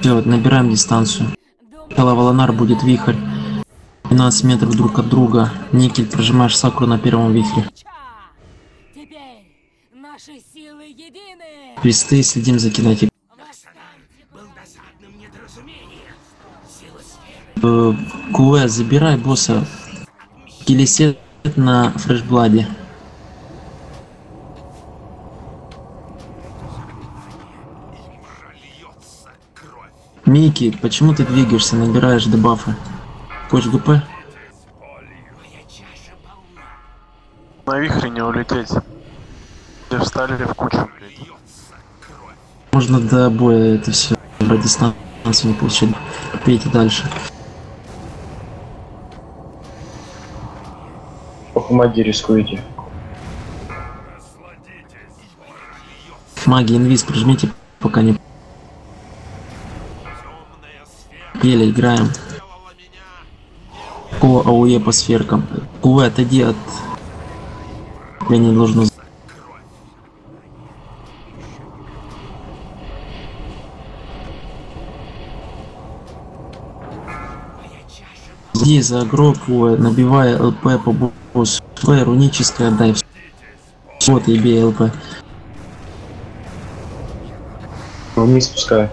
Все, набираем дистанцию. Сначала Волонар будет вихрь. 12 метров друг от друга. Никель, прожимаешь Сакуру на первом вихре. Кресты, следим за кидателем. Э, Куэ, забирай босса. Килисет на фрешбладе. Микки, почему ты двигаешься, набираешь дебафы? Хочешь ГП? На вихре не улететь. Все встали в кучу, блядь. Можно до боя это все по дистанции не получить. Пейте дальше. Помоги, рискуете. Маги, инвиз, прижмите, пока не... Еле играем. По АУЕ по сферкам. Куэ, отойди от... Я не должен... Иди за гроб, Куэ, набивай ЛП по боссу. Твоя руническая, дай. Вот, и бей ЛП. Вниз пускай.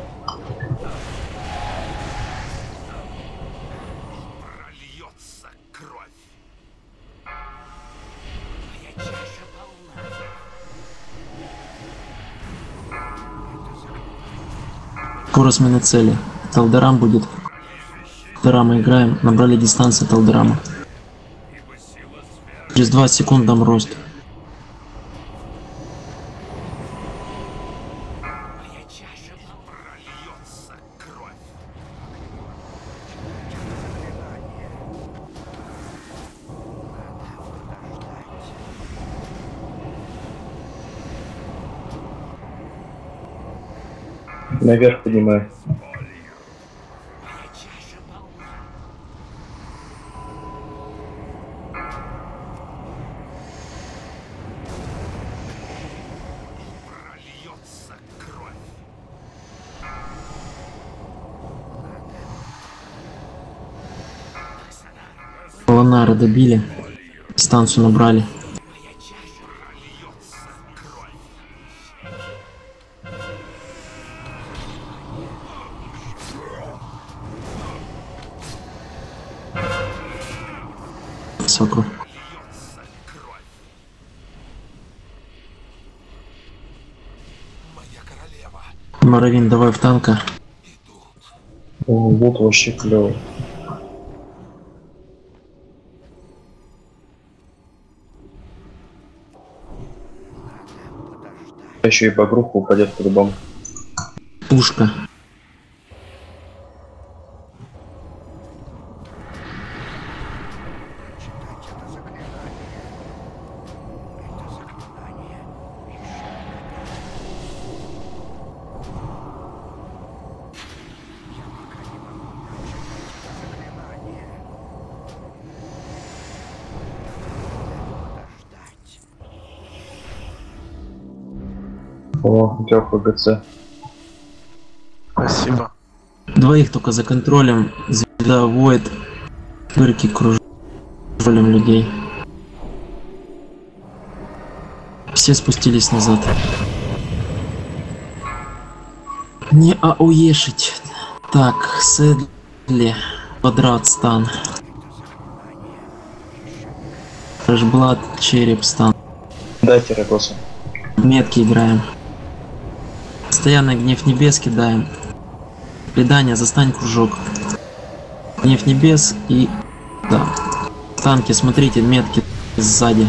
Скоро смена цели. Талдарам будет. Талдарама играем. Набрали дистанцию Талдарама. Через 20 секунд дам рост. Наверх поднимай. Ланара добили. Станцию набрали. Маравин, давай в танка. О, вот вообще клево. Еще и багруха упадет по-любому. Пушка. Тебя ФГЦ. Спасибо. Двоих только за контролем. Звезда воет. Дырки кружим людей. Все спустились назад. Не ауешить. Так, Седли. Квадрат стан. Фрешблад, череп стан. Дайте Рагоса. Метки играем. Постоянно гнев небес кидаем. Предание, застань кружок. Гнев небес и... Да. Танки, смотрите, метки сзади.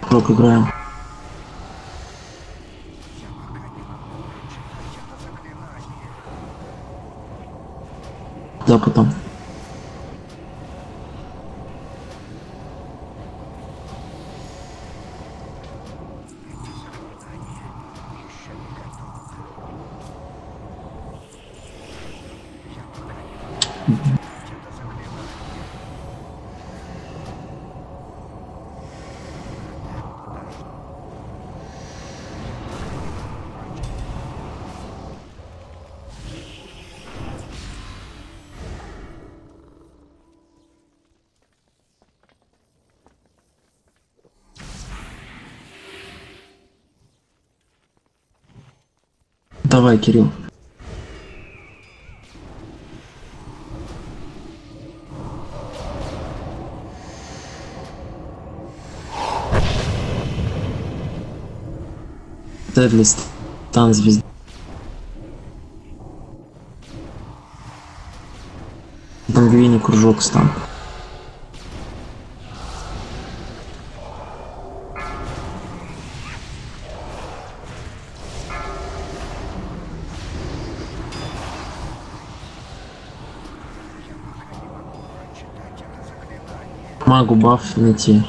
Кружок играем. Да, потом. Mm-hmm. Давай, Кирилл. Дедли стан звезды. Пангвини кружок стан. Магу баф найти.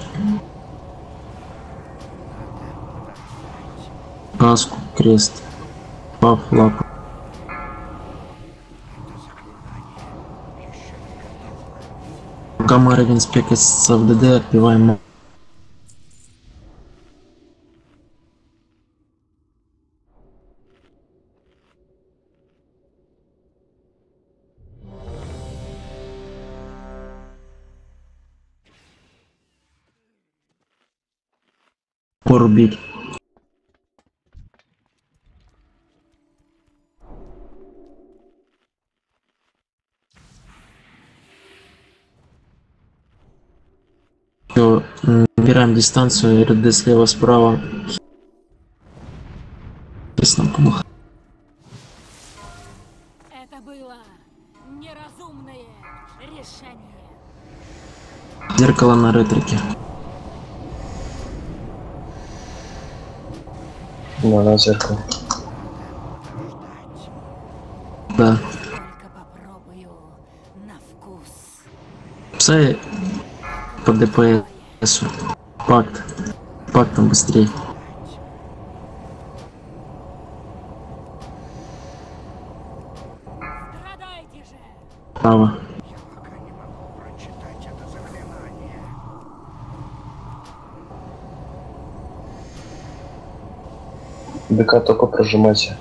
Каску, крест. Баф, лапу. Пока мы Равенспека с ФДД отбиваем порубить. Всё, м, набираем дистанцию, РД слева, справа. Сейчас нам помог. Это было неразумное решение. Зеркало на ретрике. На, на зеркало. Да. Псай по ДПСу. Пакт. Быстрей. Страдайте же! Право. ДК только прожимайся.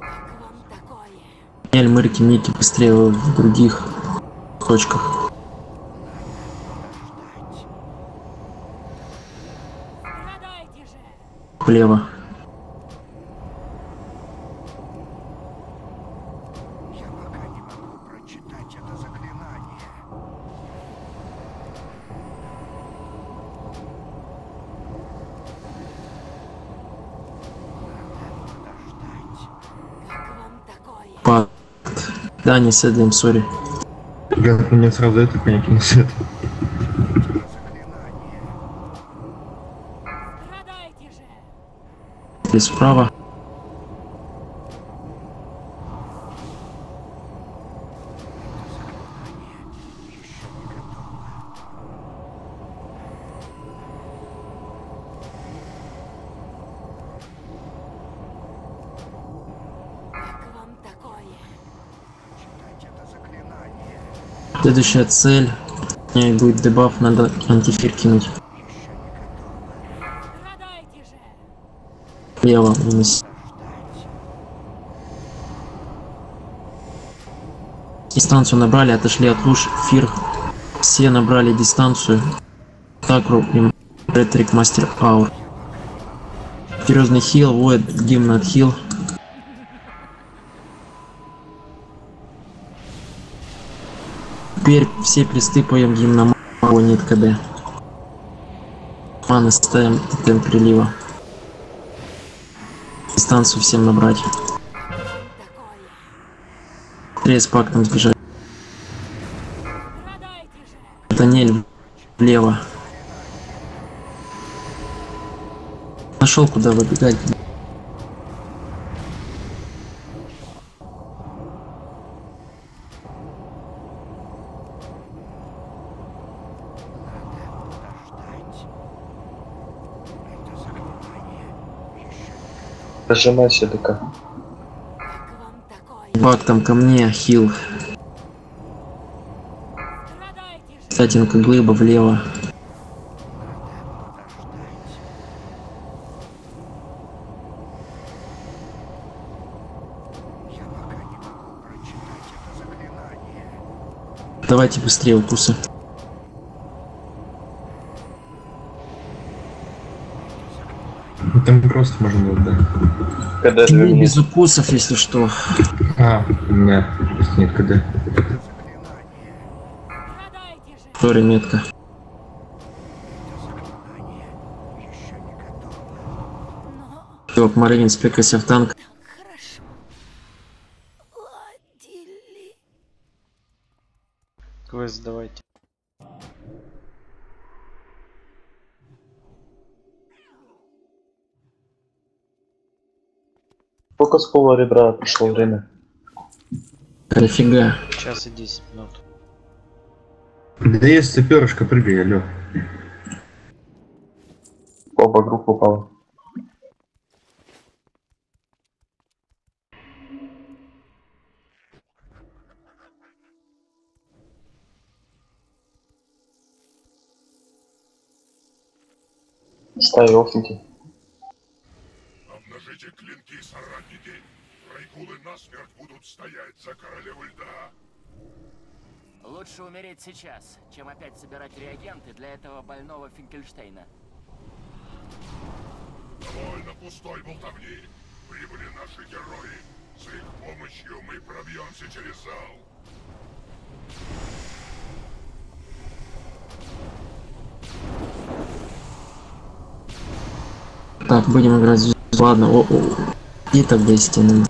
Как вам такое? Эль, Мырки, Мики быстрее в других точках. Влево. Да, не седлим, сори. Я мне сразу это понять не же! Или справа. Следующая цель. Меня будет дебаф, надо антифир кинуть. Влево, минус. Дистанцию набрали, отошли от луж. Фир. Все набрали дистанцию. Такру и Ретрик Мастер Аур. Серьезный хил, воет гимн от хил. Теперь все пристыпаем гимн на нет КД. Маны ставим темп прилива. Дистанцию всем набрать. Быстрее с пактом сбежать. Даниэль влево. Нашел куда выбегать. Прожимайся, ДК. Бак там ко мне, хил. Же! Статинка глыба влево. Давайте быстрее укусы. Просто можно да. 2 Ну, минуты. без укусов, если что. А, у меня просто нет же! Вторая метка. Все, Марвин, спекайся в танк. так хорошо. Ладили. Квест давайте. Сколько с пола ребра прошло время? Дофига. Час и 10 минут. Да если перышко прыгай, алё. Оба группы упало. Ставь офники. Насмерть будут стоять за королеву льда. Лучше умереть сейчас, чем опять собирать реагенты для этого больного Финкельштейна. Довольно пустой болтовни. Прибыли наши герои. С их помощью мы пробьемся через зал. Так, будем играть. Ладно, о, о. И тогда из стены.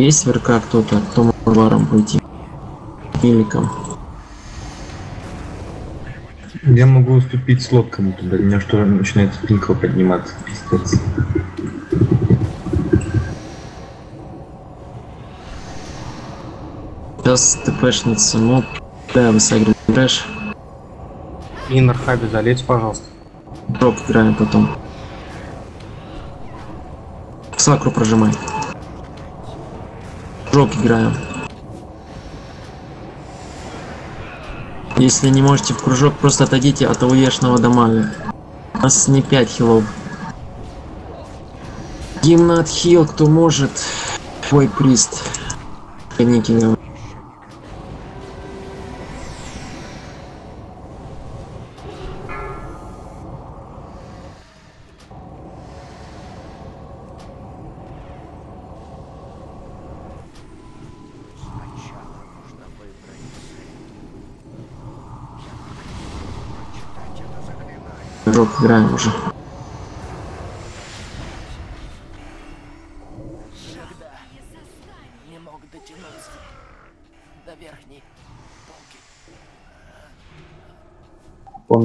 Есть верка кто-то, кто может варом пойти? Миликом. Я могу уступить слот кому-то, у меня что начинает пинкова подниматься, пиздец. Сейчас ТПшница, ну, да, вы сагрим трэш. Иннер Хаби, залезь, пожалуйста. Дроп играем потом. Сакру прожимай. Дроп играем. Если не можете в кружок, просто отойдите от ауешного дамага. У нас не 5 хилов. Гимна от хил, кто может. Твой прист. Ники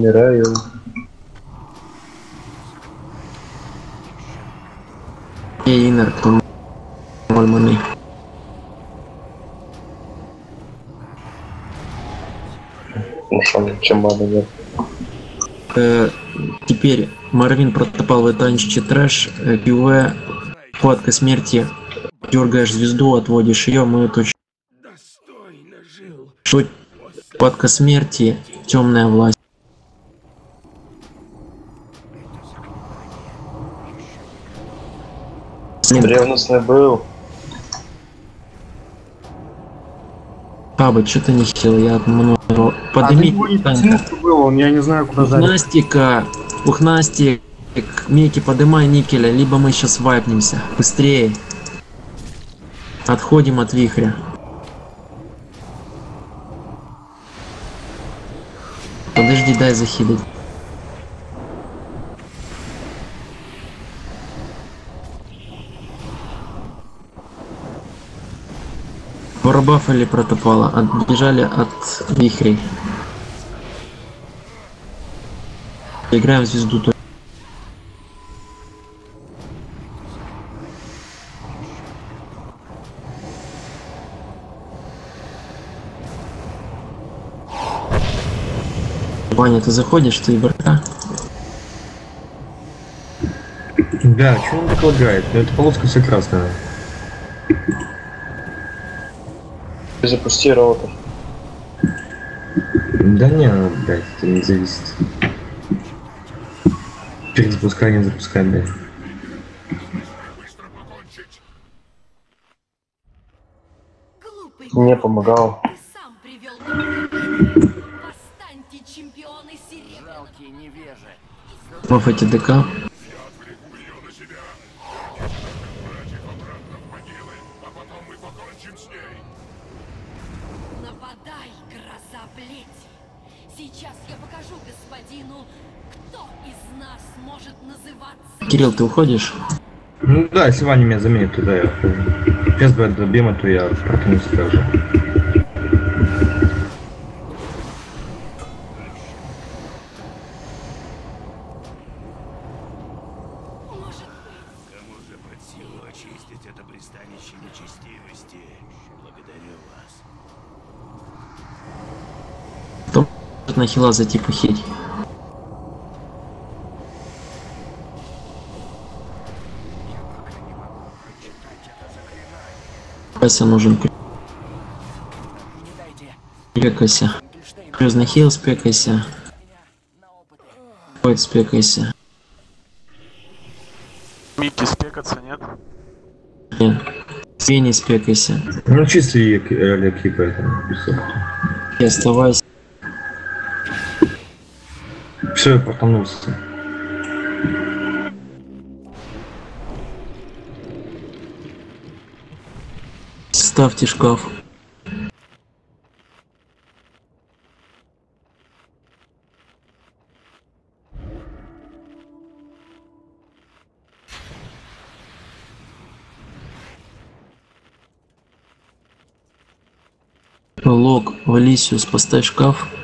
Помираю. И инер, кто Мольманы. Ну что, чем мало нет. Э, теперь Марвин протопал в танчике трэш, э, КВ, хватка смерти, дергаешь звезду, отводишь ее, мы точно. Тут хватка смерти, темная власть. Ревностный был. Баба, что-то не хил, я много. А ты Подними не танка. что было, он, я не знаю, куда залез. Пухнастика, пухнастик, Мики, подымай никеля, либо мы сейчас вайпнемся. Быстрее. Отходим от вихря. Подожди, дай захилить. Барабафали протопала, отбежали от вихрей. Играем в звезду. Ваня, ты заходишь, ты БРК? Да, что он так лагает? Ну эта полоска вся красная. Ты запусти роутер. Да не, блядь, это не зависит. Перезапускай, не запускай, блядь. Быстро покончить. Глупый. Мне помогал. Ты сам привел Кирилл, ты уходишь? Ну да, если Ваня меня заменит, то да, я ухожу. Сейчас бы добьем, а то я протянусь скажу. Может быть, Кому же под силу очистить это пристанище нечестивости? Благодарю вас. Кто может на хила зайти похить? Кася нужен. Не дайте. Пекайся. Финкельштейн Крюзный хил, спекайся. Ой, спекайся. Микки спекаться, нет? Не. Свиньи спекайся. Ну чисто и Олег и поэтому. И оставайся. Все, я протонулся. Ставьте шкаф. Лог, Валисиус, поставь шкаф.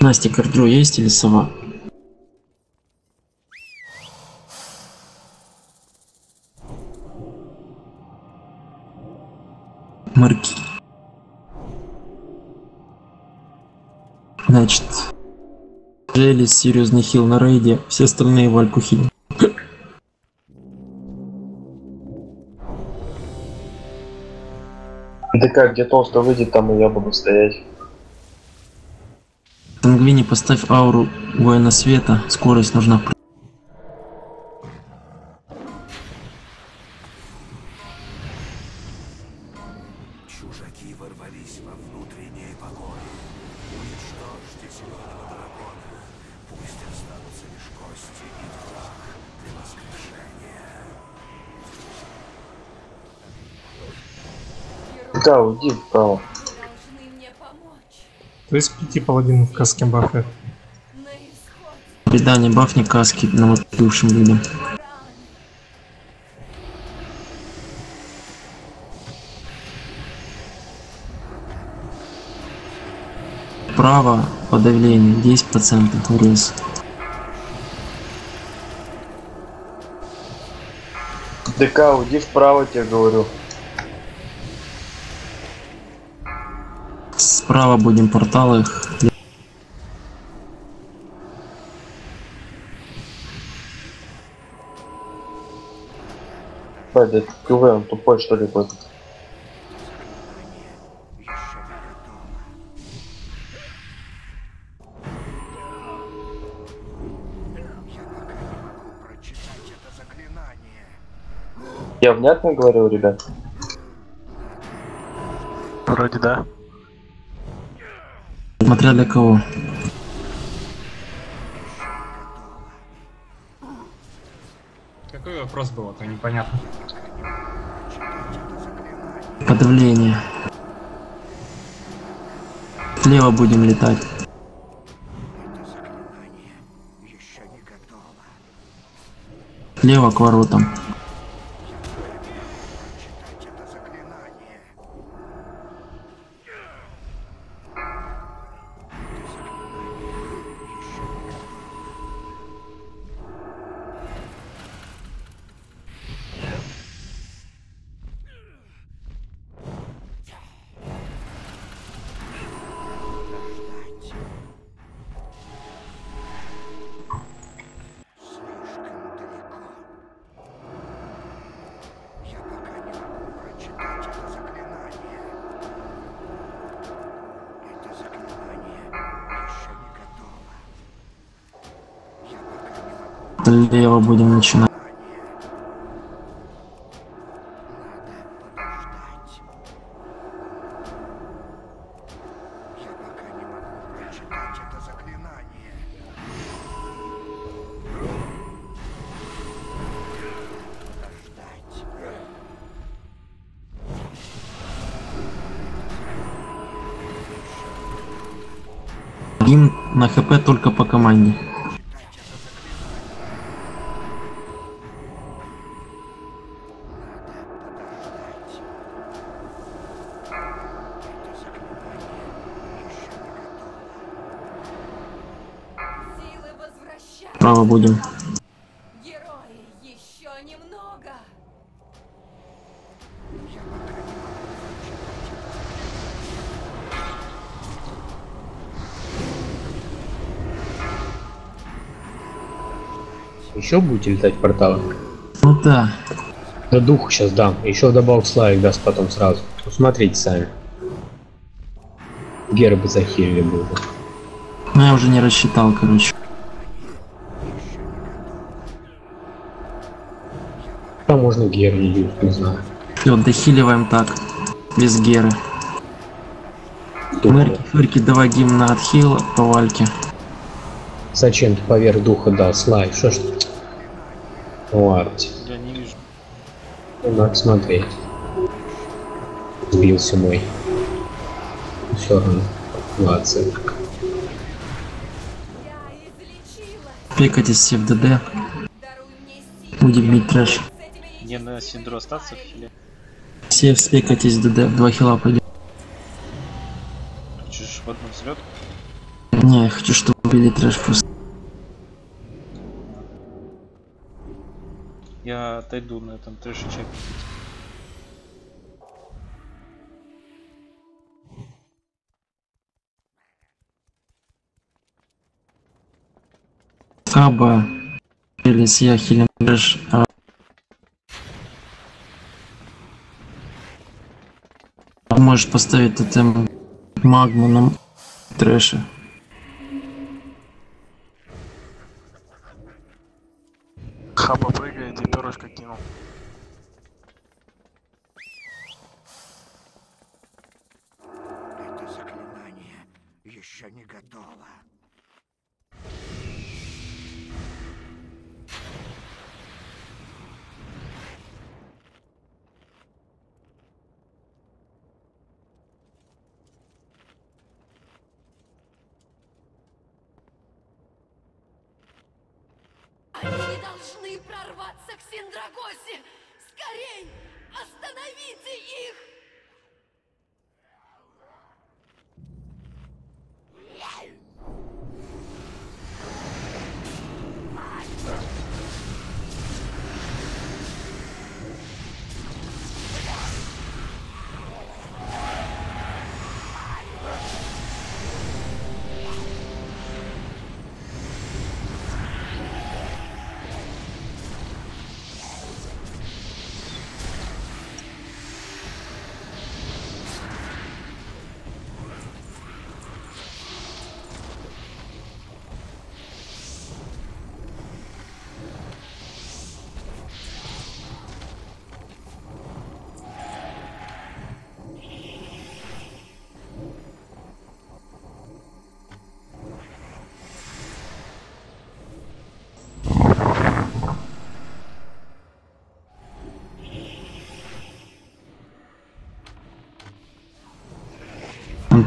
Настя, кардру есть или сова? Марки. Значит, Джелис, серьезный хил на рейде, все остальные вальку хил. ДК, где толсто выйдет, там и я буду стоять. Сангвини, поставь ауру воина света, скорость нужна. Чужаки ворвались во внутренние покои. Уничтожьте зеленого дракона. Пусть останутся лишь кости и прах для воскрешения. ДК, уйди вправо. То есть пяти паладинов в каске бафы. На Придание бафни каски новоприбывшим людям. Право подавление 10% урез. ДК, уйди вправо, тебе говорю. Справа будем порталы. Блядь, КВ, он тупой что ли какой-то. Готово. Я пока не могу прочитать это заклинание. Я внятно говорю, ребят? Вроде да. Смотря для кого. Какой вопрос был, а то непонятно. Подавление. Слева будем летать. Это. Слева к воротам. Слева будем начинать. Гимн на хп только по команде. Еще будете летать в порталах? Ну да. Да духу сейчас дам. Еще добавок славик даст потом сразу. Ну смотрите сами. Геры бы захилили бы. уже. Ну я уже не рассчитал, короче. Там можно гер не юзать, не знаю. Все, дохиливаем так. Без геры. Мэрки, фырки, давай гимн на отхил по вальке. Зачем ты поверх духа дал? Слайв, что ж ты? Ну, Арти. Я не вижу. Надо смотреть. Сбился мой. Все равно. Излечила. Пекайтесь все в ДД. Будем бить трэш. Не на Синдру остаться в хиле. Все спекайтесь в ДД. В два хила пойдем. Хочешь в одну взлет? Не, я хочу, чтобы убили трэш просто. Я отойду на этом трэше чек. Каба. Или я хилим трэш. А Можешь поставить тотем магму на трэше.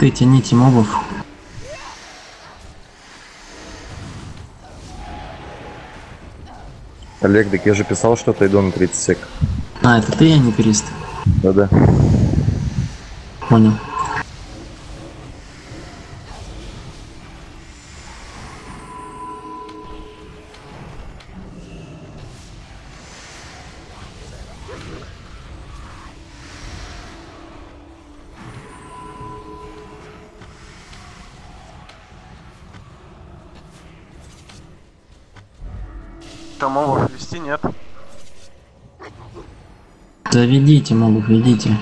Анты, тяните мобов. Олег, так я же писал, что отойду на 30 сек. А, это ты, а не перист? Да-да. Понял. Там мобов вести нет. Заведите мобов, ведите.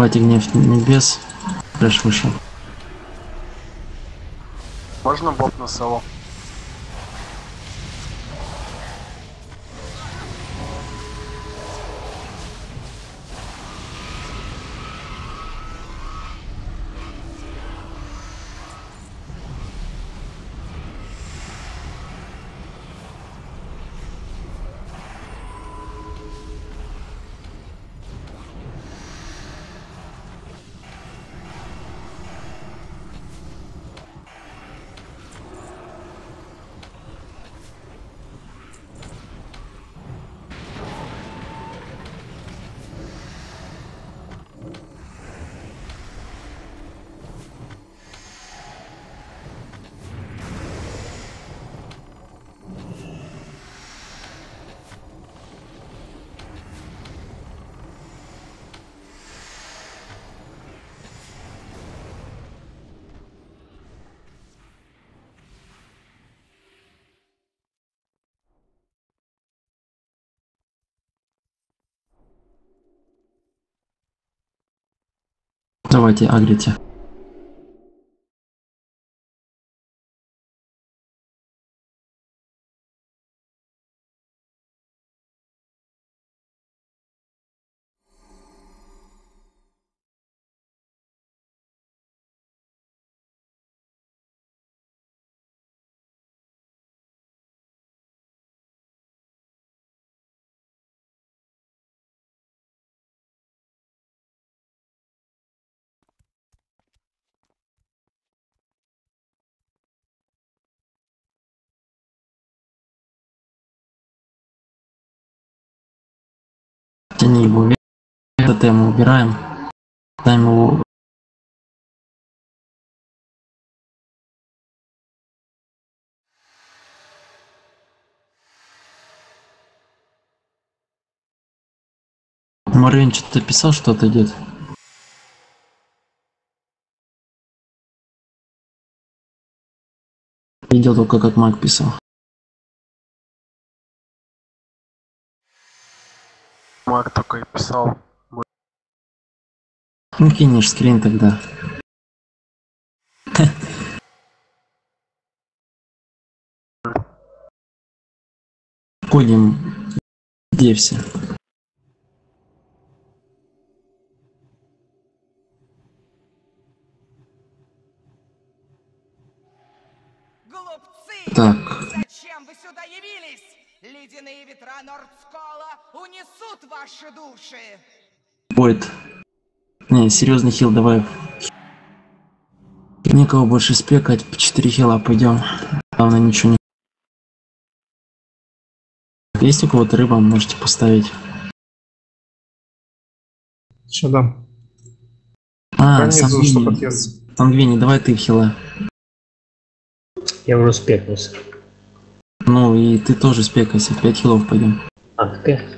Давайте гнев небес. Фреш вышел. Можно боб на село? Давайте агрите. Тяни его. Это тему убираем. Ставим его Марвин что-то писал, что-то идет. Видел только, как Мак писал. Мак только и писал. Ну кинешь скрин тогда. Ходим. Где все? Так. Зачем вы сюда явились? Ледяные ветра Нордскола унесут ваши души! Будет. Не, серьезный хил, давай. Никого больше спекать, по 4 хила пойдем. Главное ничего не... Есть у кого-то рыба, можете поставить. Что там? А, Сангвини. Сангвини, давай ты в хила. Я уже спекнулся. Ну и ты тоже спекайся, 5 хилов пойдем. А, какая?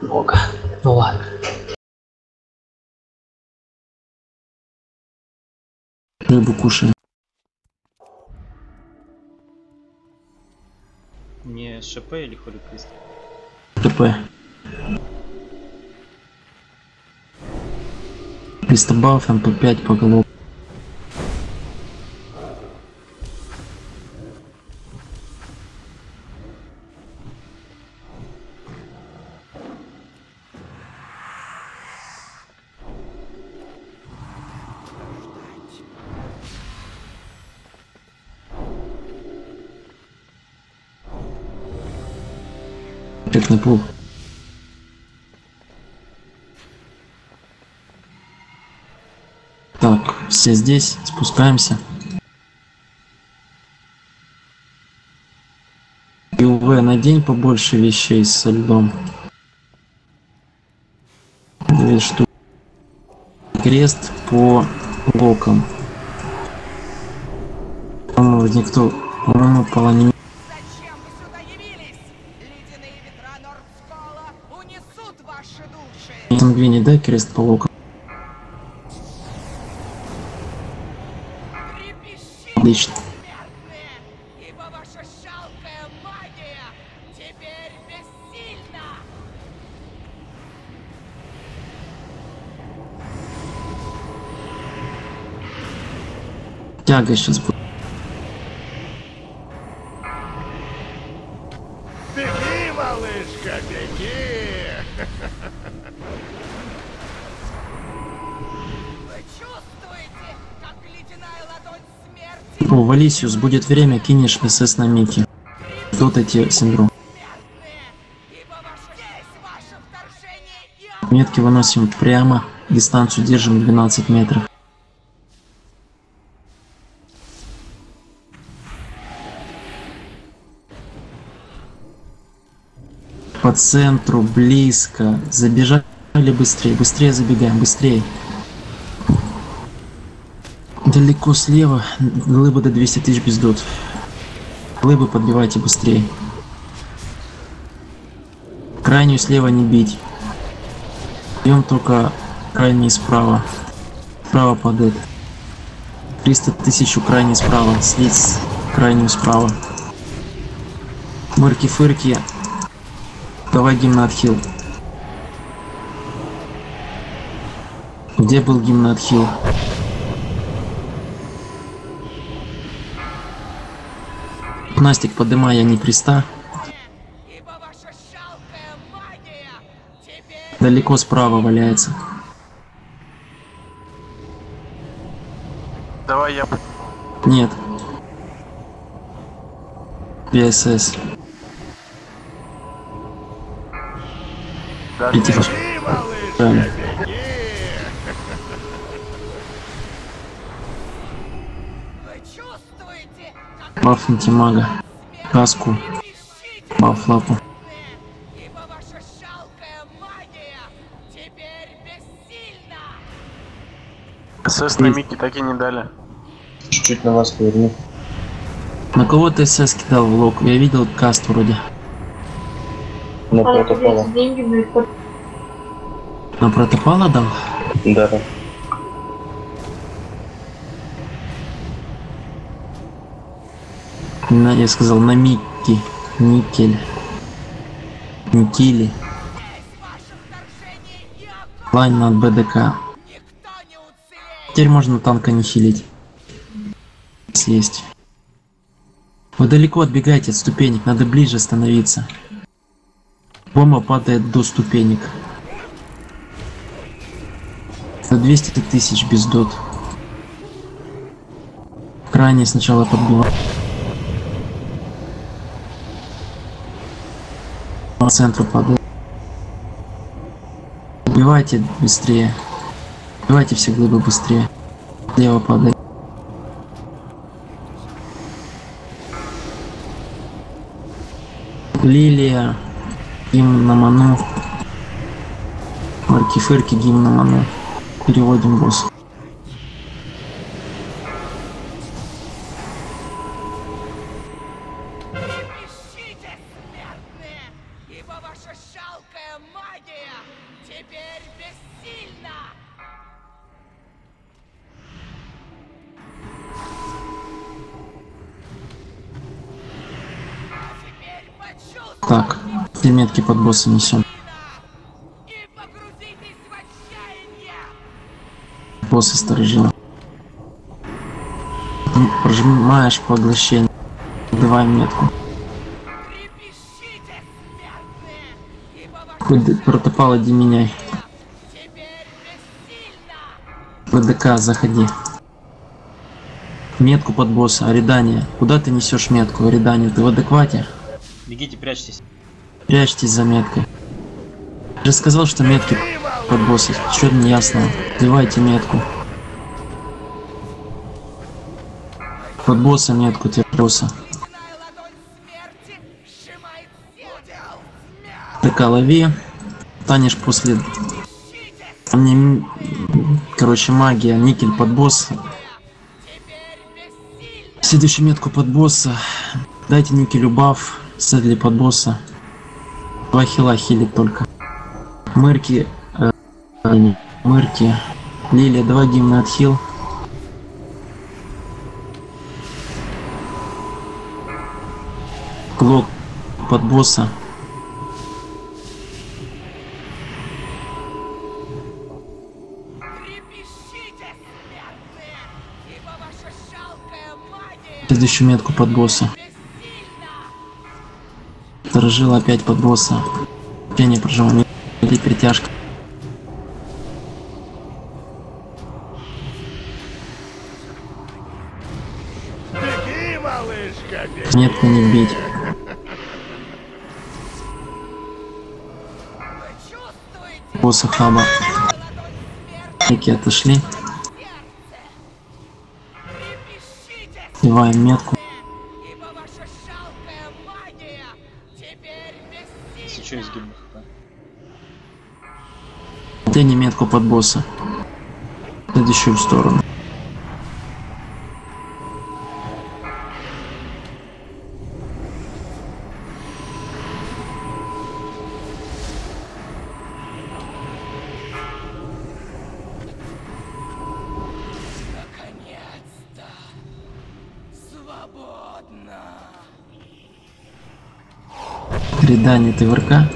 Много. Ну ладно. Рыбу кушаем. Не ШП или Холикрист? ТП. Листобаф, МП5 по голову. Эффектный пул. Так, все здесь, спускаемся. ЮВ, надень побольше вещей со льдом. Две штуки. Крест по. По-моему, никто, по-моему, полонин. дай крест-паук. Отлично. Тяга сейчас будет. Валисиус, будет время, кинешь СС на Микки. Тут эти синдром. Метки выносим прямо, дистанцию держим 12 метров. По центру, близко. Забежали быстрее, быстрее забегаем, быстрее. Далеко слева, глыбы до 200 тысяч без дот. Глыбы подбивайте быстрее. Крайнюю слева не бить. Бьем только крайний справа. Справа падает. 300 тысяч у крайней справа. Слить крайнюю справа. Мырки-фырки. Давай гимн отхил. Где был гимн Настик, подымай, я не креста. теперь Далеко справа валяется. Давай я... Нет. ПСС. Да, Идите, нет. Беги, малышка, Правильно. беги! вы чувствуете, как Бафните мага. Каску. Баф лапу. ибо ваша жалкая магия теперь бессильна. СС на Микки так и не дали. Чуть-чуть на вас поверну. На кого ты СС кидал в лог? Я видел каст вроде. На протокола. На протопала дал? Да, да. На, я сказал на Микки. Никель. Никили. Лайн над БДК. Теперь можно танка не хилить. Съесть. Вы далеко отбегайте от ступенек, надо ближе становиться. Бомба падает до ступенек. За 200 тысяч без дот. Крайне сначала подбивал. По центру падает. Убивайте быстрее. Убивайте все глыбы быстрее. Лево падает. Лилия. Гимн на ману. Марки-фырки, гимн на ману. Переводим босс. Метки под босса несем. Босса сторожила. Прожимаешь поглощение. Давай метку. Хоть протопал, иди меняй. теперь бессильна. ВДК, заходи. Метку под босса, Аридания. Куда ты несешь метку, Аридания? Ты в адеквате? Бегите, прячьтесь. Прячьтесь за меткой. Я же сказал, что метки под босса. Что не ясно? Вливайте метку. Под босса метку, тебе босса. Смерти сжимает сердце. ДК лови. Танешь после... А м, короче, магия, никель под босса. Следующую метку под босса. Дайте никелю баф. Седли под босса. Два хила хилит только. Мырки. э, мырки. Лилия, два гимна отхил. Клок под босса. Следующую метку под босса. Сторожил опять под босса. Пение. Беги, малышка, беги. Метку не бить. Босса хаба. Эки отошли. Сливаем метку. Тяни метку под босса. Следующую сторону. Рядание ТВРК.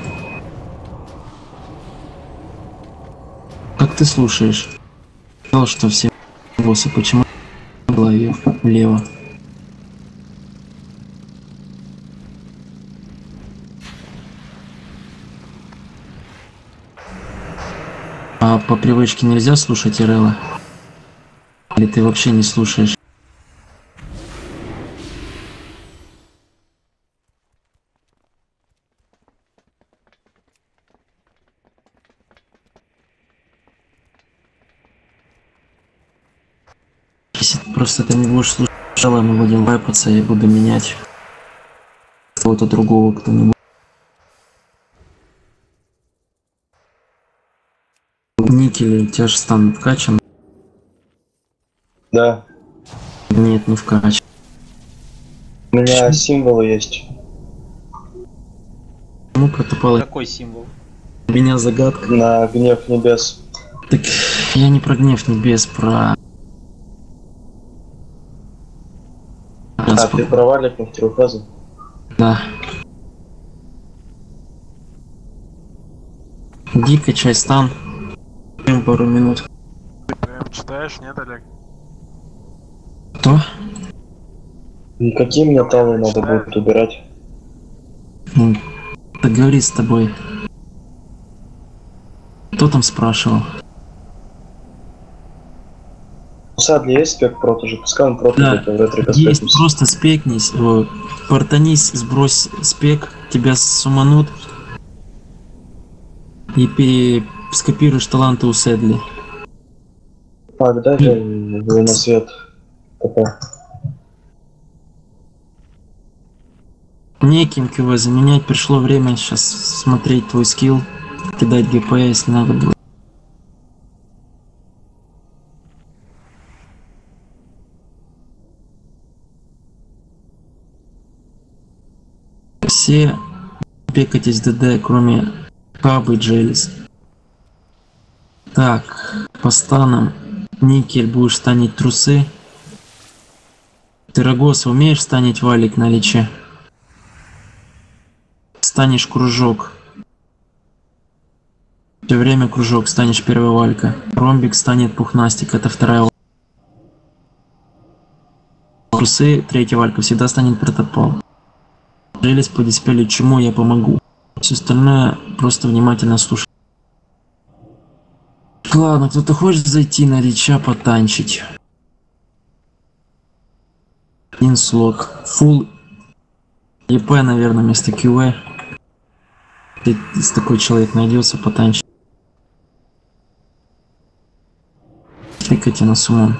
Ты слушаешь? Сказал, что все боссы почему в голове влево. А по привычке нельзя слушать Ирела? Или ты вообще не слушаешь? Если просто ты не будешь слушать, сначала мы будем вайпаться и буду менять кого-то другого, кто не будет. Никель, у тебя же стан вкачан? Да. Нет, не вкачан. У меня символы есть. Ну, протопал. Какой символ? У меня загадка. На гнев небес. Так я не про гнев небес, про... А, ты про валик на вторую фазу? Да. Иди качай стан. Пару минут. Ты прям читаешь, нет, Олег? Кто? И какие металлы надо будет убирать? Ну, договорись с тобой. Кто там спрашивал? У Садли есть спек протожи? Пускай он протожи, Да, в есть, просто спекнись, о, портанись, сбрось спек, тебя суманут и пере... скопируешь таланты у Седли. Так, дай же на свет. Неким КВ заменять пришло время сейчас смотреть твой скилл, кидать ГП, если надо будет. Все пекайтесь ДД, кроме Хабы и Джелис. Так, по станам. Никель будешь станить трусы. Ты Рогос умеешь станить валик на личе? Станешь кружок. Все время кружок, станешь первая валька. Ромбик станет пухнастик, это вторая. Трусы, третья валька, всегда станет протопол. Желез по диспелю, чему я помогу. Все остальное просто внимательно слушай. Ладно, кто-то хочет зайти на Лича потанчить. Один слот. Full наверное, вместо QE. Если такой человек найдется, потанчить. Кликайте на суммон.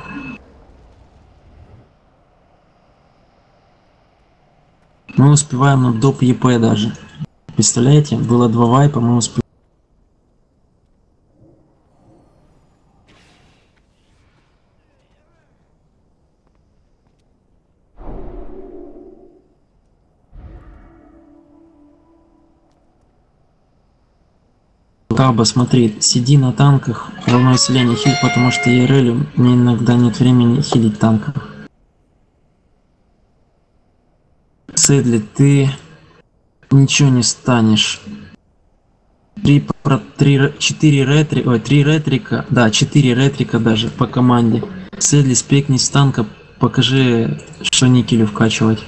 Мы успеваем на доп ЕП даже. Представляете, было два вайпа, мы успеваем. Таба, смотри, сиди на танках, волной населения хил, потому что ЕРЛ мне иногда нет времени хилить танков. Сэдли, ты ничего не станешь. Три, про, три, четыре ретри, ой, три ретрика, да, четыре ретрика даже по команде. Сэдли, спекни с танка, покажи, что никелю вкачивать.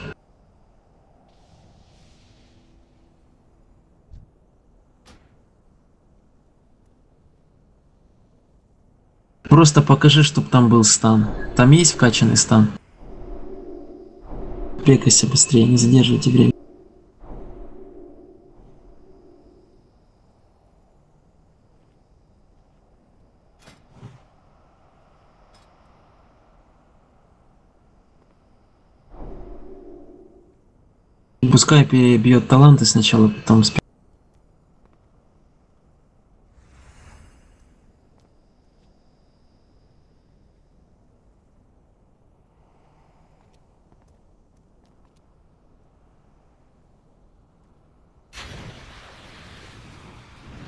Просто покажи, чтоб там был стан. Там есть вкачанный стан? Прекайся быстрее, не задерживайте время. Пускай перебьет таланты сначала, потом спи-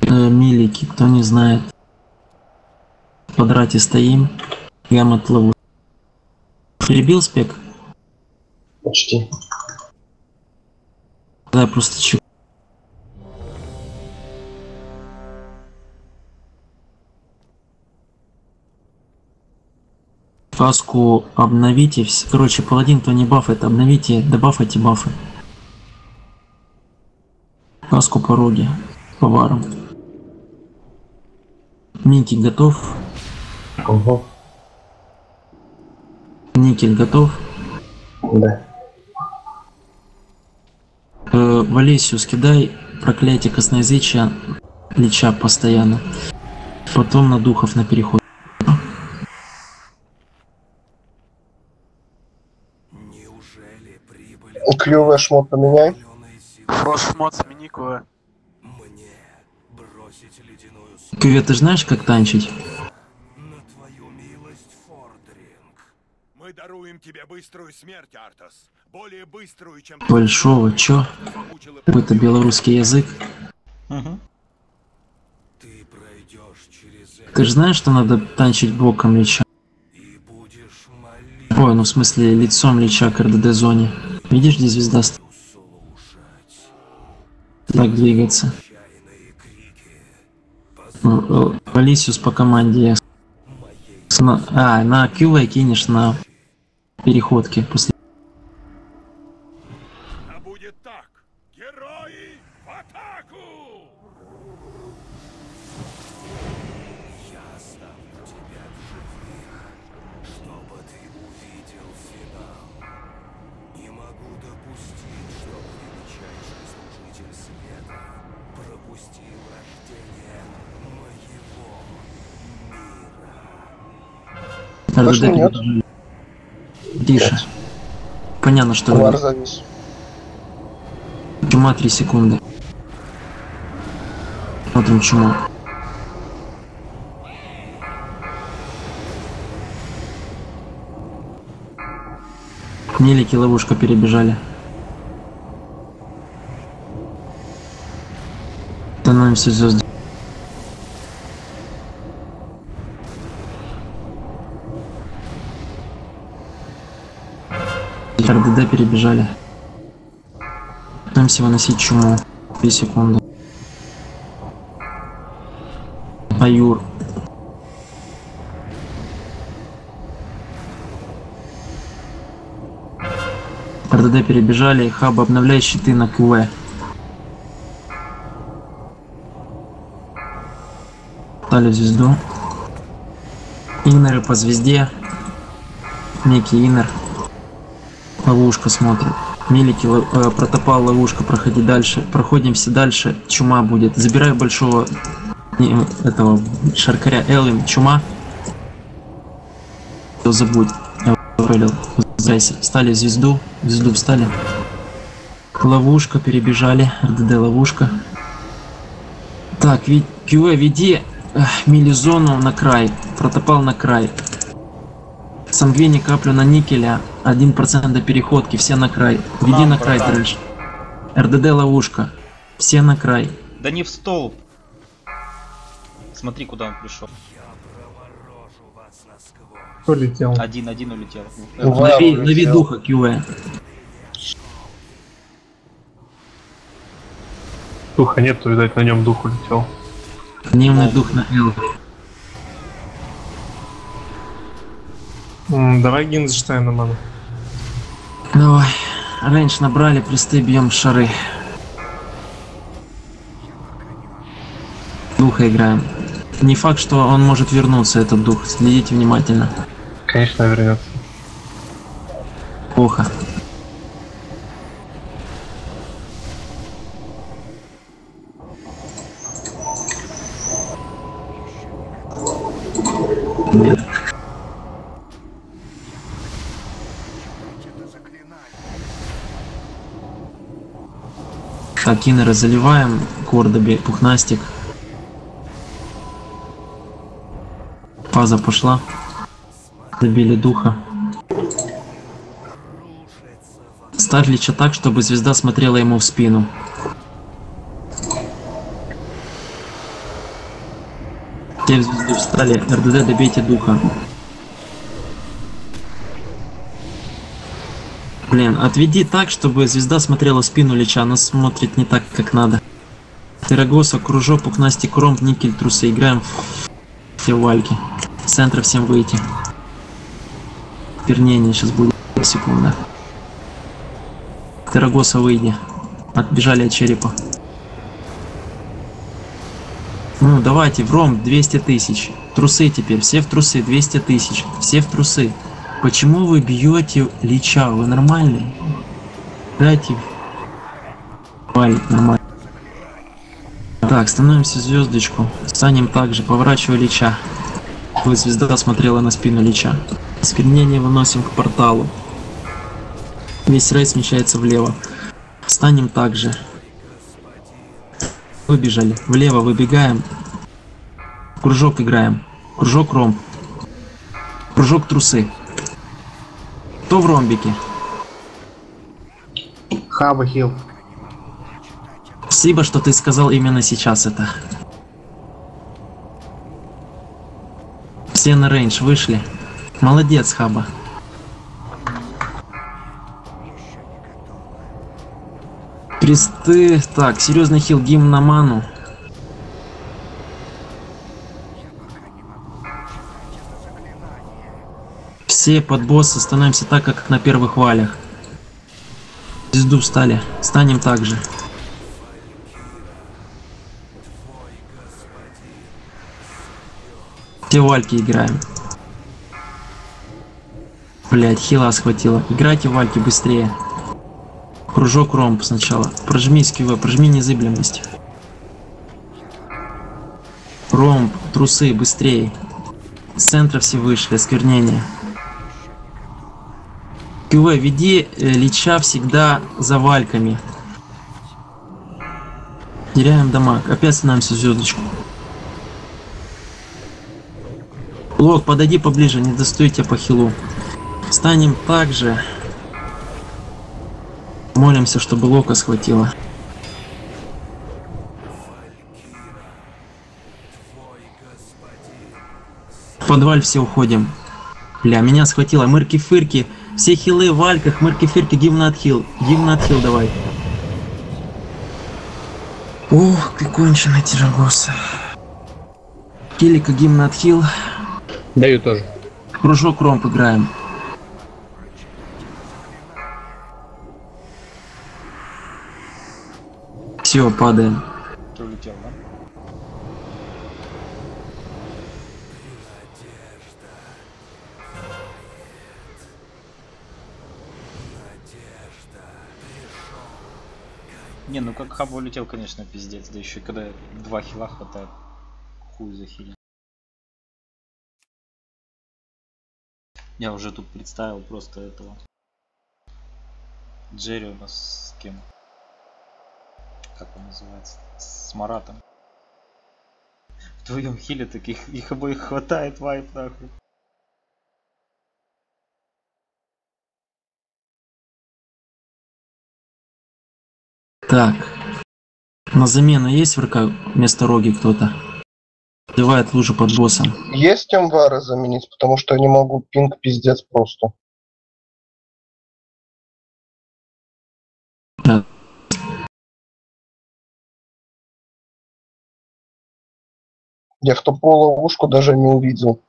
Э, Милики, кто не знает. В квадрате стоим. Гамма лову. Перебил спек? Почти. Да, просто чё. Каску обновите. Короче, паладин, кто не бафает, обновите, добафайте бафы. Каску пороги. Поваром. Ники готов? Ого. Никель готов? Да. Э, Валесию скидай проклятие косноязычия Лича постоянно. Потом на духов на переход. Клювый шмот поменяй. Фрост мод смени кое. Кюве, ты знаешь, как танчить? Мы даруем тебе быструю смерть, Артас. Более быструю, чем... Большого, чё? Какой-то белорусский язык. Ты же знаешь, что надо танчить боком Лича? Ой, ну в смысле лицом Лича к РДД зоне. Видишь, где звезда стоит? Так двигаться. Ну, э, Валисиус по команде. на- А, на QA кинешь на переходке после. Чтобы ты увидел финал. Не могу допустить, чтобы величайший служитель света пропустил рождение моего Точно РДД нет. Тише. Понятно, что Вар завис. Чума 3 секунды. Смотрим чуму. Нелики ловушка перебежали. Становимся звезды. РДД перебежали. Пытаемся выносить чуму. 2 секунды. Аюр. РДД перебежали. Хаб обновляй щиты на КВ. Дали звезду. Иннеры по звезде. Некий иннер. Ловушка смотрит. Мелики, э, протопал, ловушка, проходи дальше. Проходимся дальше. Чума будет. Забирай большого не, этого шаркаря Элвин. Чума. Всё, забудь. Я выролил. Возвращайся. Встали звезду. Звезду встали. Ловушка, перебежали. РДД ловушка. Так, ви- QA, веди эх, милизону на край. Протопал на край. Сангвини каплю на никеля. 1% до переходки. Все на край. Веди на край дальше. РДД ловушка. Все на край. Да не в столб. Смотри, куда он пришел. Улетел. Один, один улетел. Лови, лови духа, QA. Духа нету, видать, на нем дух улетел. Дневный дух на Л. Давай Гинзштейн на ману. Давай. Рейндж набрали, присты бьем шары. Духа играем. Не факт, что он может вернуться, этот дух. Следите внимательно. Конечно, вернется. Плохо. Нет. Так, кинеры заливаем. Кордоби, пухнастик. Фаза пошла. Добили духа. Ставь лича так, чтобы звезда смотрела ему в спину. Те в звезду встали. РДД добейте духа. Блин, отведи так, чтобы звезда смотрела спину Лича, она смотрит не так, как надо. Террагоса, кружок, пухнастик, ромб, никель, трусы. Играем в вальки. С центра всем выйти. Пернение сейчас будет. Секунда. Террагоса, выйди. Отбежали от черепа. Ну, давайте, в ром 200 тысяч. Трусы теперь, все в трусы, 200 тысяч. Все в трусы. Почему вы бьете Лича? Вы нормальный? Дайте. Валик нормально. Так, становимся звездочку. Станем также, поворачивая Лича. Вы звезда смотрела на спину Лича. Искоренение выносим к порталу. Весь рейд смещается влево. Станем также. Выбежали. Влево выбегаем. Кружок играем. Кружок ромб. Кружок трусы. Кто в ромбике? Хаба хил. Спасибо, что ты сказал именно сейчас это. Все на рейндж вышли. Молодец, Хаба. Присты. Так, серьезный хил гимн на ману. Все под босса становимся так, как на первых валях. Звезду встали. Станем так же. Все вальки играем. Блять, хила схватила. Играйте вальки быстрее. Кружок ромб сначала. Прожми скивы, прожми незыблемость. Ромб, трусы, быстрее. С центра все вышли, осквернение. КВ, веди э, Лича всегда за вальками. Теряем дамаг. Опять становимся звездочку. Лок, подойди поближе, не достаю тебя по хилу. Станем так же. Молимся, чтобы Лока схватила. В подваль все уходим. Бля, меня схватило. Мырки-фырки. Все хилы в вальках. Мырки-фырки. Гимнат хил. Гимнат хил давай. Ох, ты конченый тирагос. Килика гимнат хил. Даю тоже. Кружок ромп играем. Все, падаем. Не, ну как хаба улетел, конечно, пиздец. Да еще когда два хила хватает. Хуй захилен. Я уже тут представил просто этого. Джерри у нас с кем? Как он называется? С Маратом. В твоем хиле таких их обоих хватает вайп нахуй. Так. На замену есть в РК вместо Роги кто-то? Сливает лужу под боссом. Есть амвара заменить, потому что я не могу пинг пиздец просто. Да. Я в тупую ловушку даже не увидел.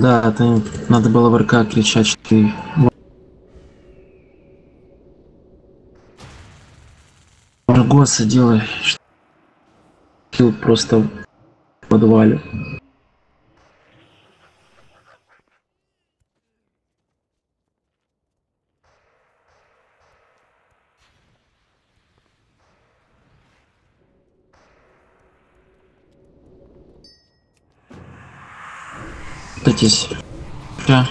Да, ты надо было в РК кричать, что ты Аргоса делай, что просто в подвале. Пытайтесь. Да.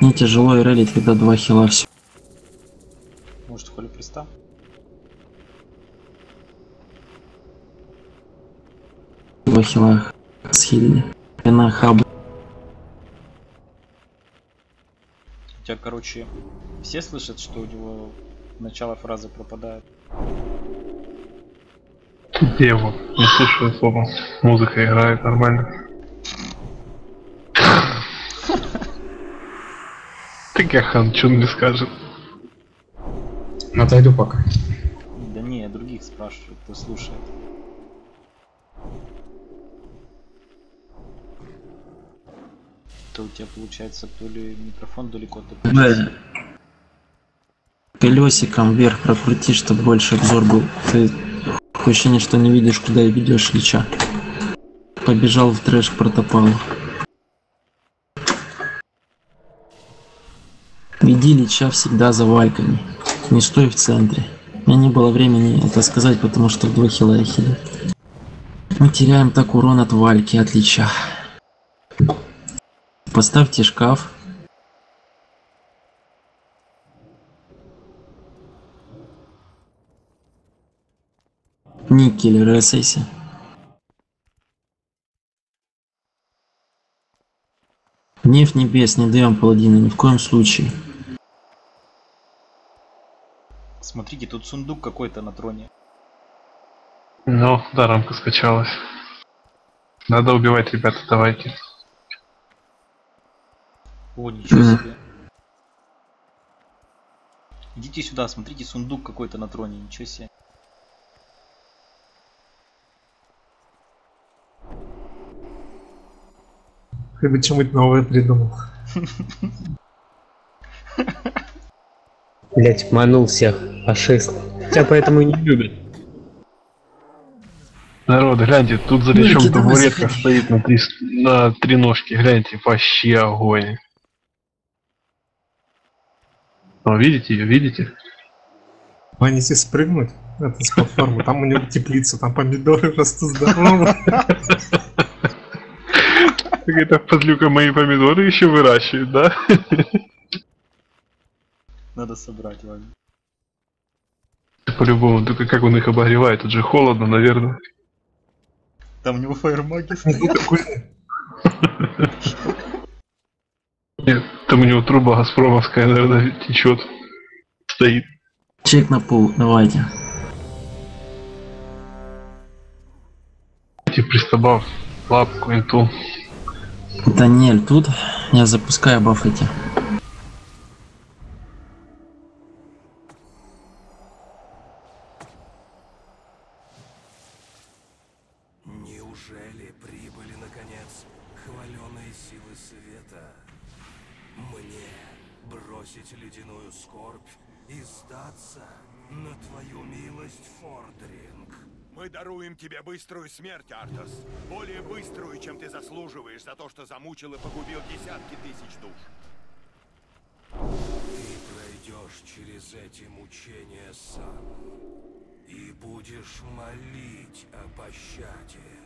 Не тяжело и релить, когда два хила все. Может, в холе приста? Два хила схилили. На хаб. У тебя, короче, все слышат, что у него начало фразы пропадает? Его? Не слышу особо. Музыка играет нормально. Так я хан, что он мне скажет? Отойду пока. Да не, я других спрашиваю, кто слушает. То у тебя получается то ли микрофон далеко, то ли... Да. Колесиком вверх прокрути, чтобы больше обзор был. Ты такое ощущение, что не видишь, куда ведешь Лича. Побежал в трэш к протопалу. Веди Лича всегда за вальками. Не стой в центре. У меня не было времени это сказать, потому что в я хилю. Мы теряем так урон от вальки, от Лича. Поставьте шкаф. Никель, РСС. Гнев небес не даем паладина ни в коем случае. Смотрите, тут сундук какой-то на троне. Ну, да, рамка скачалась. Надо убивать, ребята, давайте. О, ничего себе. Идите сюда, смотрите, сундук какой-то на троне, ничего себе. Ты бы что-нибудь новое придумал. Блять, манул всех, фашист. Тебя поэтому и не любят. Народ, гляньте, тут за Мужики, лечом давай табуретка стоит на три, на три ножки. Гляньте, вообще огонь. О, видите ее, видите? Маните спрыгнуть это, с платформы, там у него теплица, там помидоры растут здорово. Так это подлюка мои помидоры еще выращивает, да? Надо собрать, ладно. По-любому, только как он их обогревает, тут же холодно, наверное. Там у него фаермаги Нет, там у него труба Газпромовская, наверное, течет. Стоит. Чек на пол, давайте. Эти пристабав лапку инту. Даниэль тут. Я запускаю бафайте. Неужели прибыли, наконец, хваленые силы света? Мне бросить ледяную скорбь и сдаться на твою милость, Фордринг? Мы даруем тебе быструю смерть, Артас. Более быструю, чем ты заслуживаешь за то, что замучил и погубил десятки тысяч душ. Ты пройдешь через эти мучения сам и будешь молить о пощаде,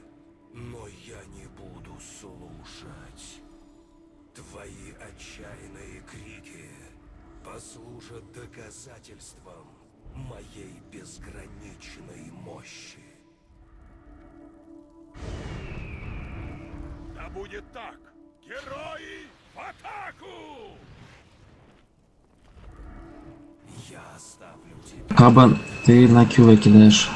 но я не буду слушать. Твои отчаянные крики послужат доказательством моей безграничной мощи. Да будет так! Герои в атаку! Я оставлю тебя. Кабан, ты на кюве кидаешь.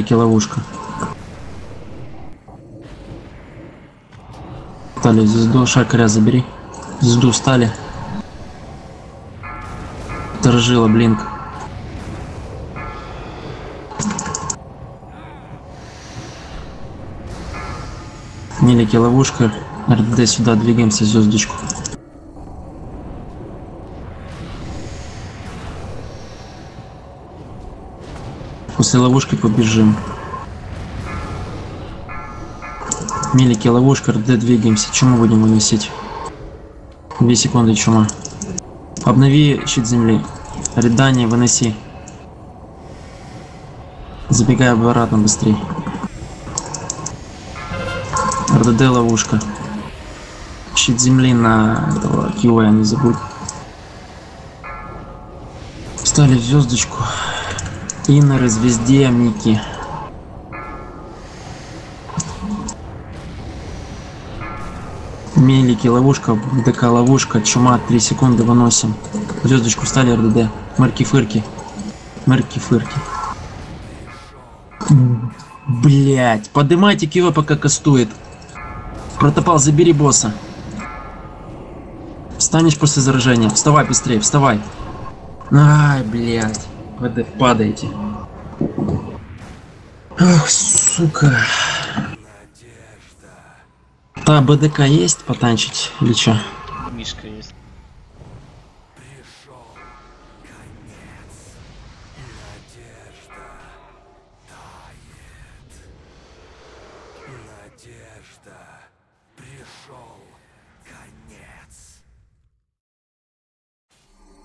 Мелики ловушка. Стали звезду, шакаря забери. Звезду встали. Торжила, блинк. Нелики ловушка. РД сюда двигаемся, звездочку. После ловушки побежим. Милики, ловушка, РД двигаемся. Чему будем выносить? Две секунды, чума. Обнови щит земли. Редание, выноси. Забегай обратно быстрей. РДД ловушка. Щит земли на этого QA, не забудь. Встали в звездочку. Иннеры, звезде, Мики. Мелики, ловушка, ДК ловушка, чума, 3 секунды выносим. Звездочку встали, РДД. Мэрки-фырки. Мэрки-фырки. Блять, подымайте киво пока кастует. Протопал, забери босса. Встанешь после заражения. Вставай быстрее, вставай. Ай, блядь. ВД, падайте. Ах, сука. Та БДК есть потанчить или чё? Мишка есть.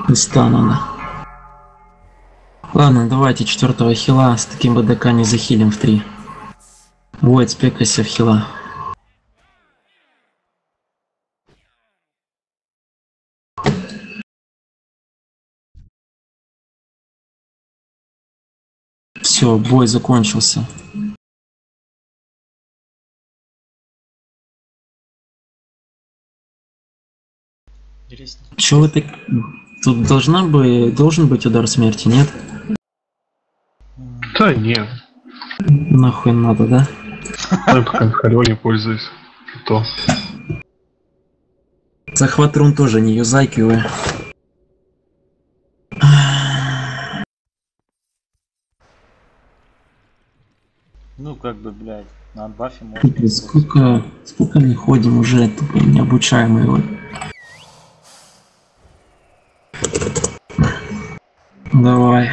Листа надо. Ладно, давайте четвертого хила с таким БДК не захилим в три. Войд спекайся в хила. Все, бой закончился. Чё вы так... Тут должна бы... должен быть удар смерти, нет? Да нет. Нахуй надо, да? Я пока не пользуюсь. То. Захват рун тоже не юзай. Ну, как бы, блядь, на бафе можно. Блин, Сколько... Сколько мы ходим уже, тупо необучаемые вот. Давай.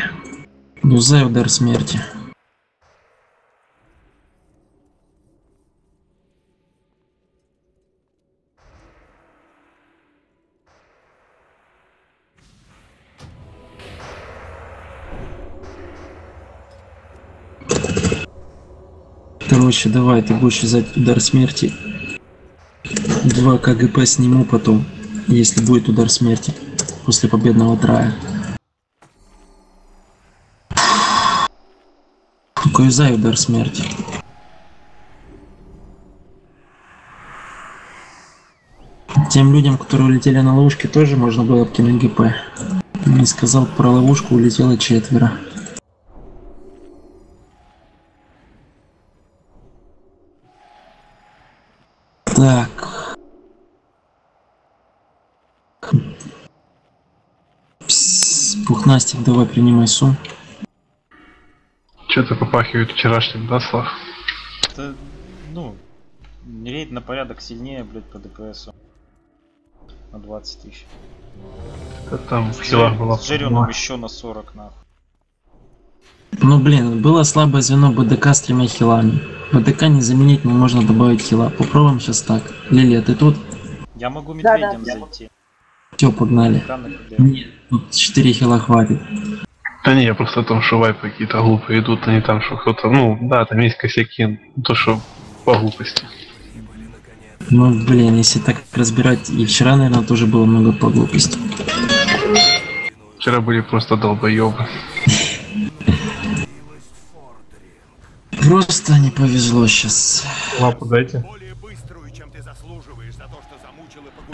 Юзай удар смерти. Короче, давай, ты будешь взять удар смерти. Два КГП сниму потом, если будет удар смерти после победного трая. Юзай удар смерти. Тем людям, которые улетели на ловушке, тоже можно было кинуть ГП. Не сказал про ловушку, улетело четверо. Так. Пухнастик, давай принимай сум. Что-то попахивает вчерашним, да, Слав? Это, ну, рейд на порядок сильнее, блядь, по ДПСу. На 20 тысяч. Это там в хилах было. С Жиреном еще на 40, нахуй. Ну блин, было слабое звено БДК с тремя хилами. БДК не заменить, но можно добавить хила. Попробуем сейчас так. Лилия, ты тут? Я могу Да, да, медведем я зайти. Все, погнали. Нет, тут 4 хила хватит. Да не, я просто о том, что вайпы какие-то глупые идут, не там, что кто-то, ну, да, там есть косяки, то, что по глупости. Ну блин, если так разбирать, и вчера, наверное, тоже было много по глупости. Вчера были просто долбоебы. Просто не повезло сейчас. Лапу дайте.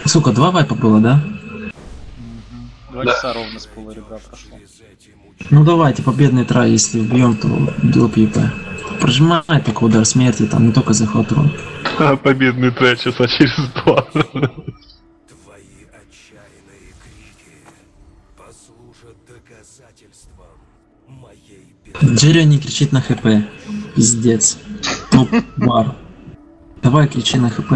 Сука, два вайпа было, да? Два часа ровно с пола ребра прошло. Ну давайте, победный трай, если убьем, то доп ЕП. Прожимай только удар смерти, там не только захват урон. А победный трек часа через два. Твои отчаянные крики послужат доказательством моей Джерри не кричит на хп. Пиздец. Топ бар. Давай кричи на хп.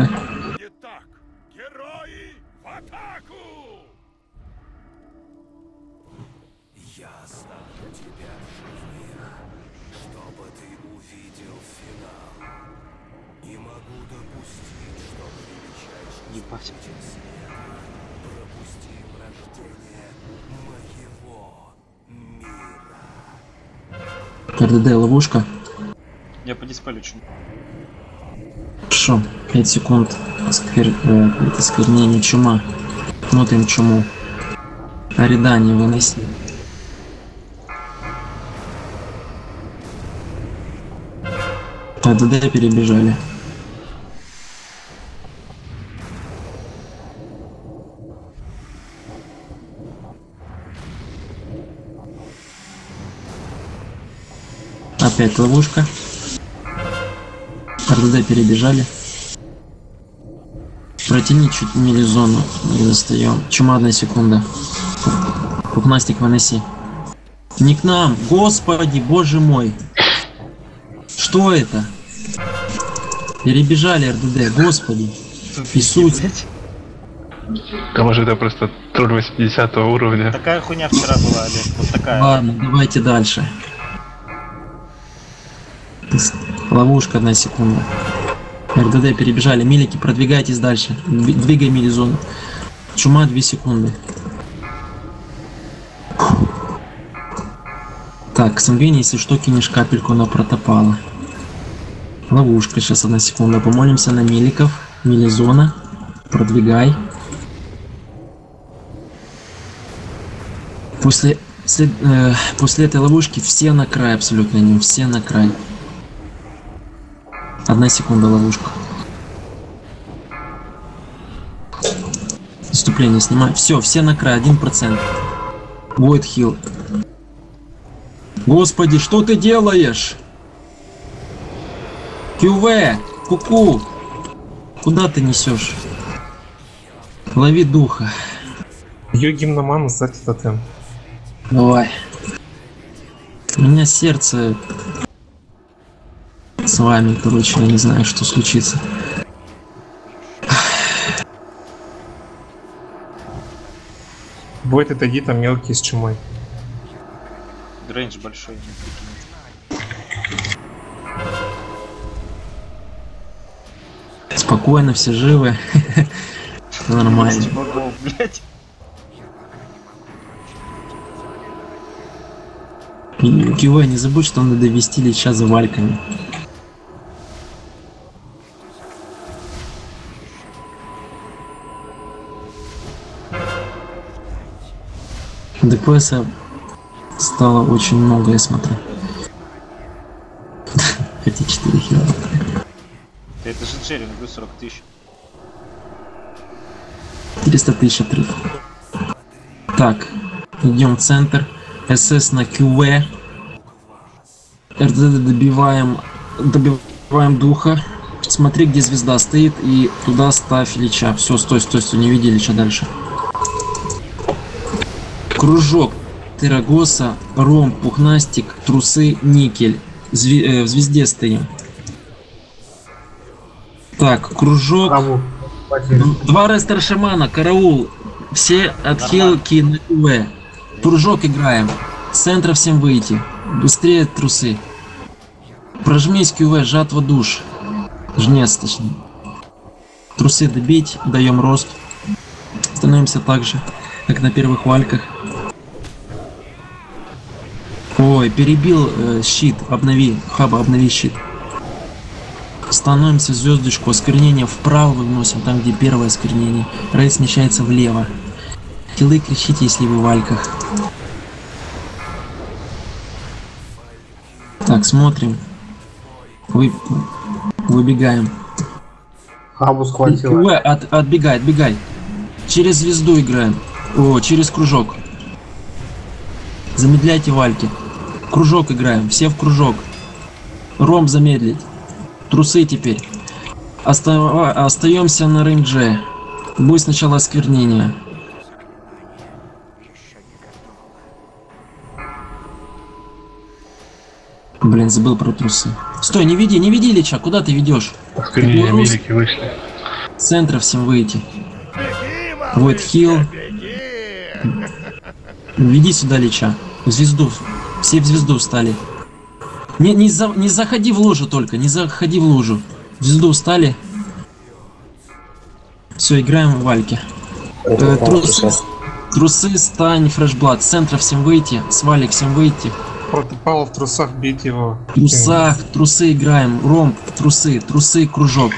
РДД ловушка. Я по диспелю чуть. Хорошо. 5 секунд. Осквер... э, это осквернение чума. Смотрим чуму. Арида не выноси. РДД перебежали. Опять ловушка. РДД перебежали. Протяни чуть мили зону, не достаем. Чума одна секунда. Пухнастик выноси. Не к нам, господи, боже мой. Что это? Перебежали РДД, господи. Иисус. Да может это просто тролль 80 уровня. Такая хуйня вчера была, Олег. Вот такая. Ладно, давайте дальше. Ловушка одна секунда. РДД перебежали. Милики, продвигайтесь дальше. Дви- Двигай мили зону. Чума 2 секунды. Так, сангвини, если что, кинешь капельку на протопала. Ловушка, сейчас одна секунда. Помолимся на миликов. Милизона. Продвигай. После, след- э, после этой ловушки все на край абсолютно не все на край. Одна секунда ловушка. Вступление снимаю. Все, все на край, один процент. Void Hill. Господи, что ты делаешь? QV, куку. Куда ты несешь? Лови духа. Ее гимноману, кстати, тотем. Давай. У меня сердце с вами, короче, я не знаю, что случится. Будет это там мелкий с чумой. Рейндж большой, не прикинь. Спокойно, все живы. Всё Нормально. Богов, блядь. КВ, не забудь, что надо довести Лича за вальками. ДПС стало очень много, я смотрю. Эти 4 хила. Да Это же Джерри, ну 40 тысяч. 400 тысяч отрыв. Так, идем в центр. СС на КВ. РДД добиваем, добиваем духа. Смотри, где звезда стоит, и туда ставь Лича. Все, стой, стой, стой, не види Лича дальше. Кружок. Террагоса, Ром, Пухнастик, Трусы, Никель. Зве- э, в звезде стоим. Так, кружок. Два рестер шамана, караул. Все отхилки на УВ. Кружок играем. С центра всем выйти. Быстрее трусы. Прожмись КВ, жатва душ. Жнец, точнее. Трусы добить, даем рост. Становимся так же, как на первых вальках. Ой, перебил э, щит, обнови, хаба, обнови щит. Становимся звездочку, осквернение вправо выносим, там где первое осквернение. Рейд смещается влево. Хилы кричите, если вы в вальках. Так, смотрим. Вы... Выбегаем. Хабу схватила. Ой, от, отбегай, отбегай. Через звезду играем. О, через кружок. Замедляйте вальки. Кружок играем. Все в кружок. Ром замедлить. Трусы теперь. Остава- Остаемся на рейндже. Будет сначала осквернение. Блин, забыл про трусы. Стой, не веди, не веди Лича, куда ты ведешь? Осквернение. Америки вышли. С центра всем выйти. Вот хил. Веди сюда Лича. Звезду. Все в звезду встали. Не, не, за- не заходи в лужу только, не заходи в лужу. В звезду встали. Все, играем в вальки. Э, трусы, трусы, стань, фрешблад. С центра всем выйти. С валик всем выйти. Протопал в трусах, бейте его. В трусах, трусы играем. Ромб, трусы, трусы, кружок.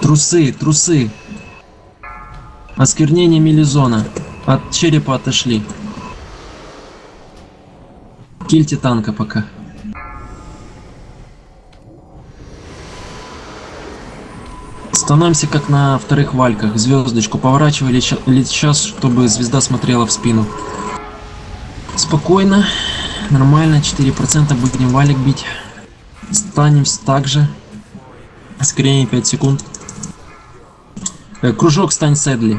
Трусы, трусы. Осквернение мелизона. От черепа отошли. Кильте танка пока. Становимся как на вторых вальках. Звездочку поворачивали сейчас, чтобы звезда смотрела в спину. Спокойно. Нормально. 4% будем валик бить. Станем так же. Оскорение 5 секунд. Э, Кружок стань Седли.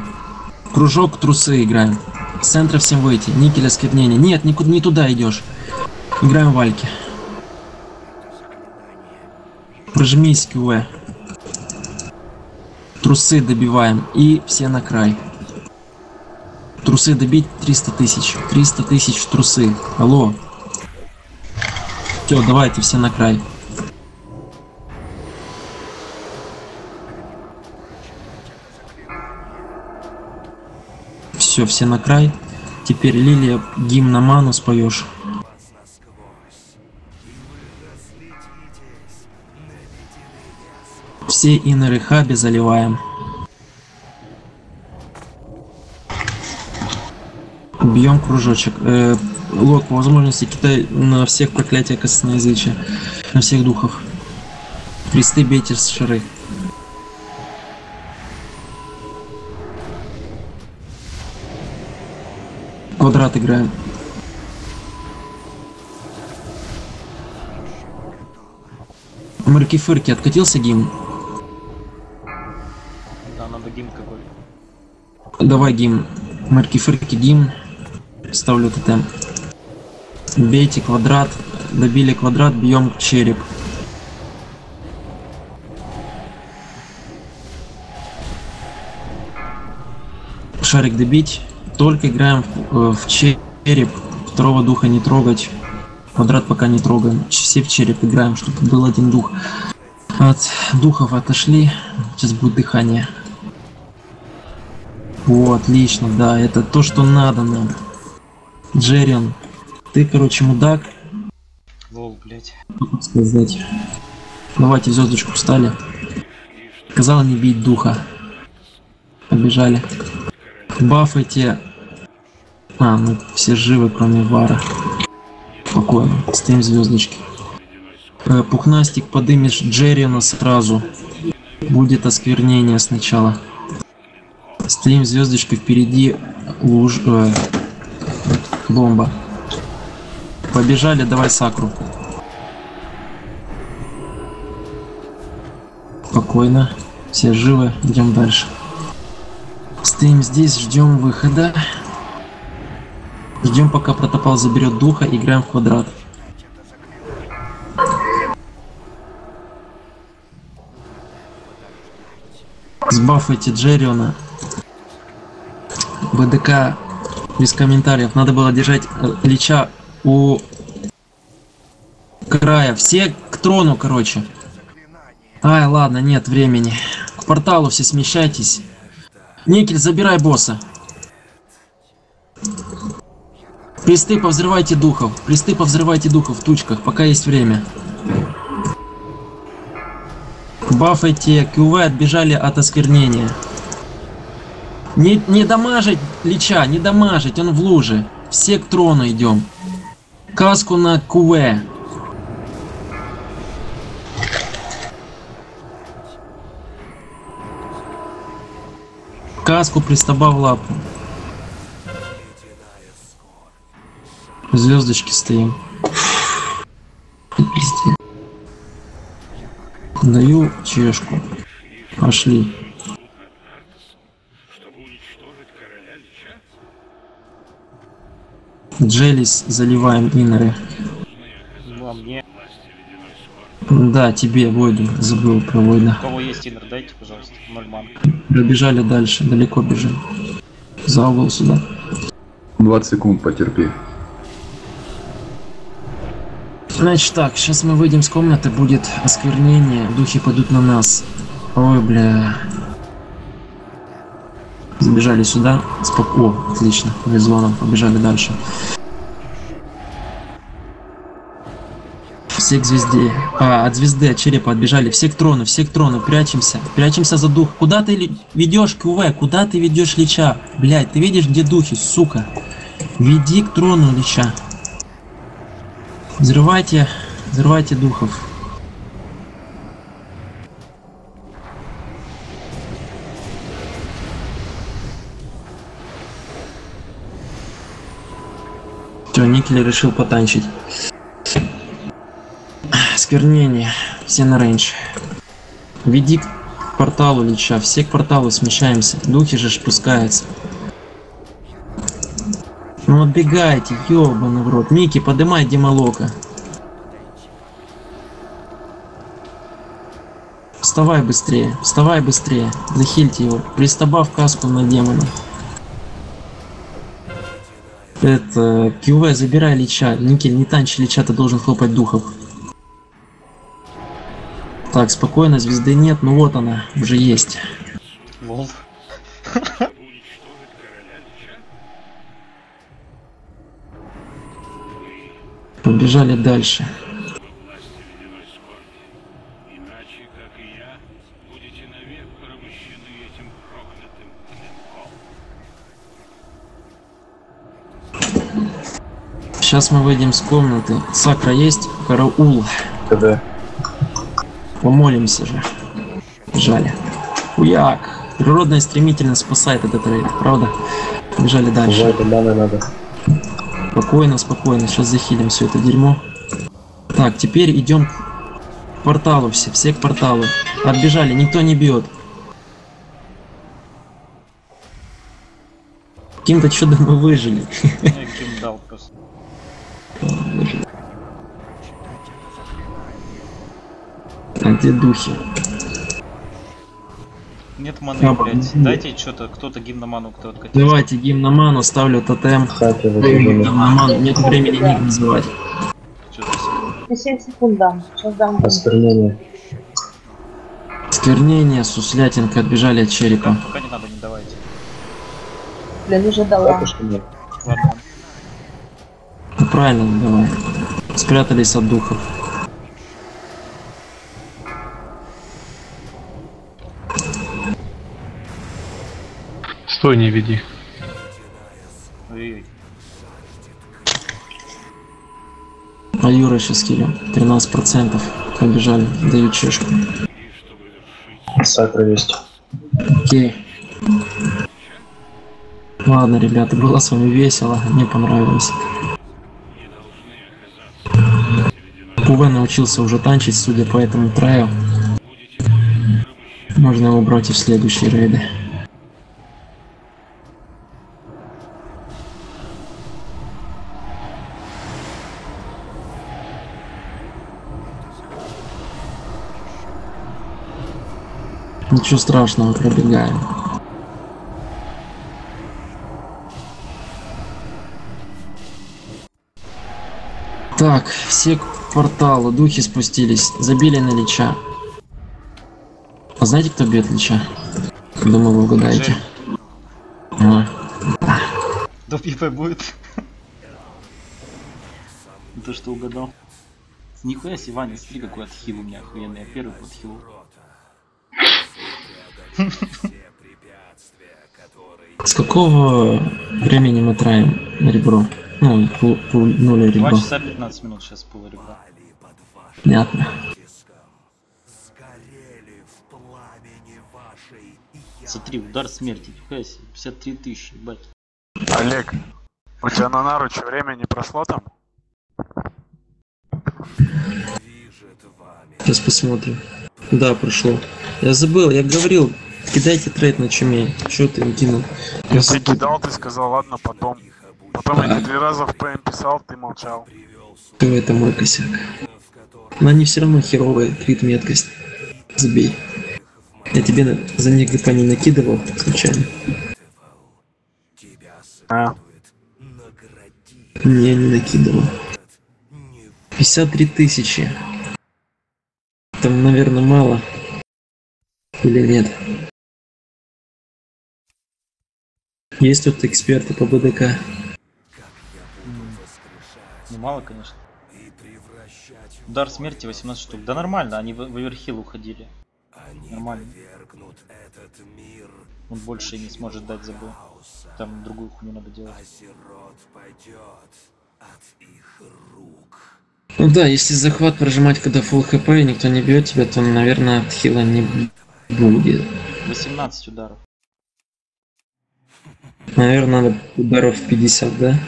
Кружок трусы играем. С центра всем выйти. Никель осквернение. Нет, никуда не туда идешь. Играем вальки. Прожмись КВ. Трусы добиваем. И все на край. Трусы добить 300 тысяч. 300 тысяч трусы. Алло. Все, давайте все на край. Все, все на край. Теперь Лилия гимн на ману споешь. Все инеры хаби заливаем. Бьем кружочек. Э, лот по возможности Китай на всех проклятия косноязычия. На всех духов. Кресты бейте с шары. Квадрат играем. Мырки-фырки, откатился гимн? Давай гимн. Мырки-фырки гимн. Ставлю тотем. Бейте квадрат. Добили квадрат, бьем череп. Шарик добить. Только играем в, э, в череп. Второго духа не трогать. Квадрат пока не трогаем. Все в череп играем, чтобы был один дух. От духов отошли. Сейчас будет дыхание. О, отлично, да, это то, что надо нам. Джеррион, ты, короче, мудак, Лол, блять. как сказать. Давайте звездочку встали. Сказал не бить духа. Побежали. Бафайте. А, ну все живы, кроме Вара. Спокойно, стоим в звездочке. Э, Пухнастик, подымешь Джерриона сразу. Будет осквернение сначала. Стоим звездочкой впереди луж... э, бомба. Побежали, давай сакру. Спокойно. Все живы, идем дальше. Стоим здесь, ждем выхода. Ждем, пока протопал заберет духа, играем в квадрат. Сбафайте Джерриона. БДК без комментариев. Надо было держать э, Лича у края. Все к трону, короче. Ай, ладно, нет времени. К порталу все смещайтесь. Никель, забирай босса. Присты повзрывайте духов. Присты повзрывайте духов в тучках, пока есть время. Бафайте КВ, отбежали от осквернения. Не, не дамажить Лича, не дамажить, он в луже. Все к трону идем. Каску на КВ. Каску пристаба в лапу. В звездочке стоим. Пиздец. чешку. Пошли. Джелис заливаем мне? Да, тебе, Войду, забыл про Войда. У кого есть инер, дайте, пожалуйста. Ноль ман. Пробежали дальше, далеко бежим. За угол сюда. 20 секунд потерпи. Значит так, сейчас мы выйдем с комнаты, будет осквернение, духи пойдут на нас. Ой, бля. Забежали сюда. Спок... О, отлично, повезло нам, побежали дальше. Все к звезде. А, от звезды, от черепа отбежали. Все к трону, все к трону. Прячемся. Прячемся за дух. Куда ты ли- ведешь, КВ? Куда ты ведешь Лича? Блять, ты видишь, где духи, сука? Веди к трону Лича. Взрывайте, взрывайте духов. Все, Никель решил потанчить. Сквернение. Все на рейндж. Веди к порталу Лича. Все к порталу смещаемся. Духи же спускаются. Ну отбегайте, ёбаный в рот. Микки, подымай демолока. Вставай быстрее, вставай быстрее. Захильте его. Пристабав каску на демона. Это, QV, забирай Лича. Никель, не танчи Лича, ты должен хлопать духов. Так, спокойно, звезды нет, ну вот она, уже есть. Лол. Побежали дальше. Сейчас мы выйдем с комнаты. Сакра есть? Караул. КД. Помолимся же. Жаль. Хуяк. Природная стремительность спасает этот рейд, правда? Побежали дальше. Вайда маны надо. Спокойно, спокойно. Сейчас захилим все это дерьмо. Так, теперь идем к порталу все. Все к порталу. Отбежали, никто не бьет. Каким-то чудом мы выжили. Я дал просто. А где духи? Нет А, маны, блядь. блин. Дайте что-то, кто-то гимноману, кто откатил. Давайте гимн на ману, ставлю тотем. выкидывай. Гимн на ману. Нет времени ник называть. На 7 секунд дам. Сейчас дам. Осквернение. Сквернение, суслятинка, отбежали от черепа. Пока не надо, не давайте. Блин, уже дала. Ладно. Правильно, давай. Спрятались от духов. Стой, не веди. А Юра сейчас килем. 13%. Побежали. Даю чешку. Сакра есть. Окей. Ладно, ребята, было с вами весело. Мне понравилось. ПВ научился уже танчить, судя по этому траю. Можно его брать и в следующие рейды. Ничего страшного, пробегаем. Так, все к порталу, духи спустились, забили на Лича. А знаете, кто бьет Лича? Думаю, вы угадаете. А, До ПП будет. То, что угадал. Нихуя себе, Ваня, смотри, какой отхил у меня охуенный. Я первый подхил. С какого времени мы траем на ребро? Ну, пол, пол, нуля 2 ребро. часа 15 минут сейчас пол ребра. Понятно. Смотри, удар смерти, себе, 53 тысячи, ебать. Олег, у тебя на наруче время не прошло там? Сейчас посмотрим. Да, прошло. Я забыл, я говорил, кидайте трейд на чуме. Чё ты не кинул? Я Ты забыл. кидал, ты сказал, ладно, потом. Потом я тебе три раза в ПМ писал, ты молчал. То это мой косяк. Но они все равно херовые, крит меткость. Забей. Я тебе за них ГП не накидывал случайно. А, Не, не накидывал. 53 тысячи. Там, наверное, мало. Или нет? Есть тут эксперты по БДК? Мало, конечно. Удар смерти 18 штук. Да нормально, они в, в Эверхилл уходили. Нормально. Он больше не сможет дать забыл. Там другую хуйню надо делать. Ну да, если захват прожимать, когда full хп и никто не бьет тебя, то, наверное, от хила не будет. 18 ударов. Наверное, надо ударов 50, да?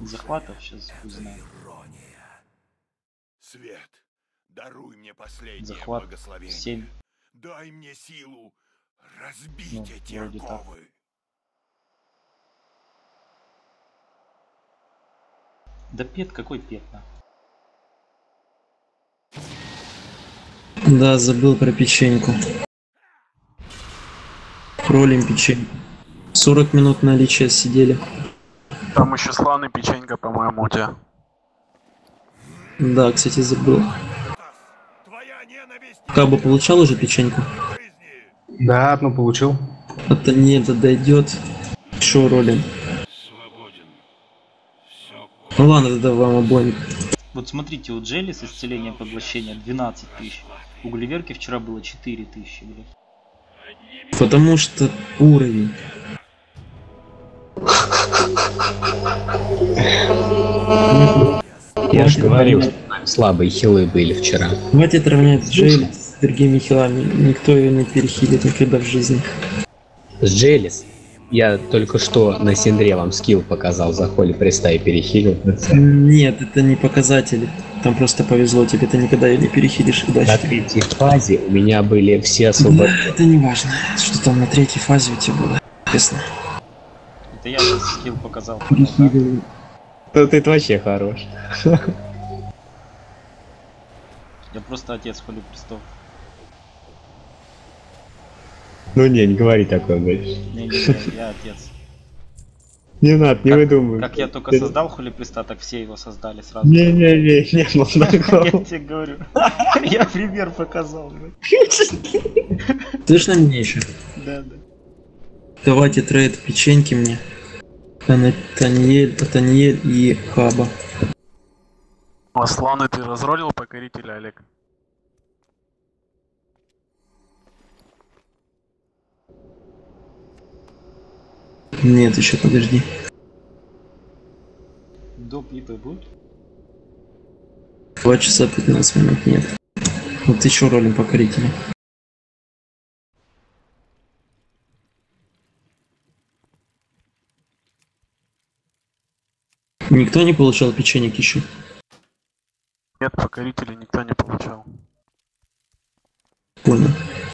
Захватов сейчас узнаю. Свет, даруй мне последнее Захват благословение. 7. Дай мне силу разбить Ну, эти оковы. Да пет какой пет на? Да, забыл про печеньку. Кролим печеньку. 40 минут на личе сидели. там еще славный печенька, по-моему, у тебя. Да, кстати, забыл. Каба получал уже печеньку? Да, одну получил. Это не это дойдет. Шо ролим? Ну ладно, тогда вам обоим. Вот смотрите, у Джелли с исцелением поглощения 12 тысяч. У Гулливерки вчера было 4 тысячи, блядь. Потому что уровень. Я же говорил, что там слабые хилы были вчера. Хватит равнять Джейл с другими хилами. Никто ее не перехилит никогда в жизни. С Джелис я только что на Синдре вам скилл показал, за холи приста и перехилил. Нет, это не показатели. Там просто повезло, тебе ты никогда ее не перехилишь На удачно. третьей фазе у меня были все Да, освобождены. это не важно, что там на третьей фазе у тебя было. Честно. Это я скилл показал. Перехилил. Тут ты вообще хорош. Я просто отец Холи Престов. Ну не, не говори такое больше. Не-не-не, я отец. Не надо, не выдумывай. Как я только создал Холи Преста, так все его создали сразу. Не-не-не, не было Я такого. тебе говорю. Я пример показал. Слышно меня еще? Да, да. Давайте трейд печеньки мне. Тана- Таниэль, Таниэль и Хаба. А славный ты разролил покорителя, Олег? Нет, еще подожди. До пипы будет? 2 часа 15 минут нет. Вот еще ролим покорителя. Никто не получал печенек еще. Нет, покорителя никто не получал. Понял.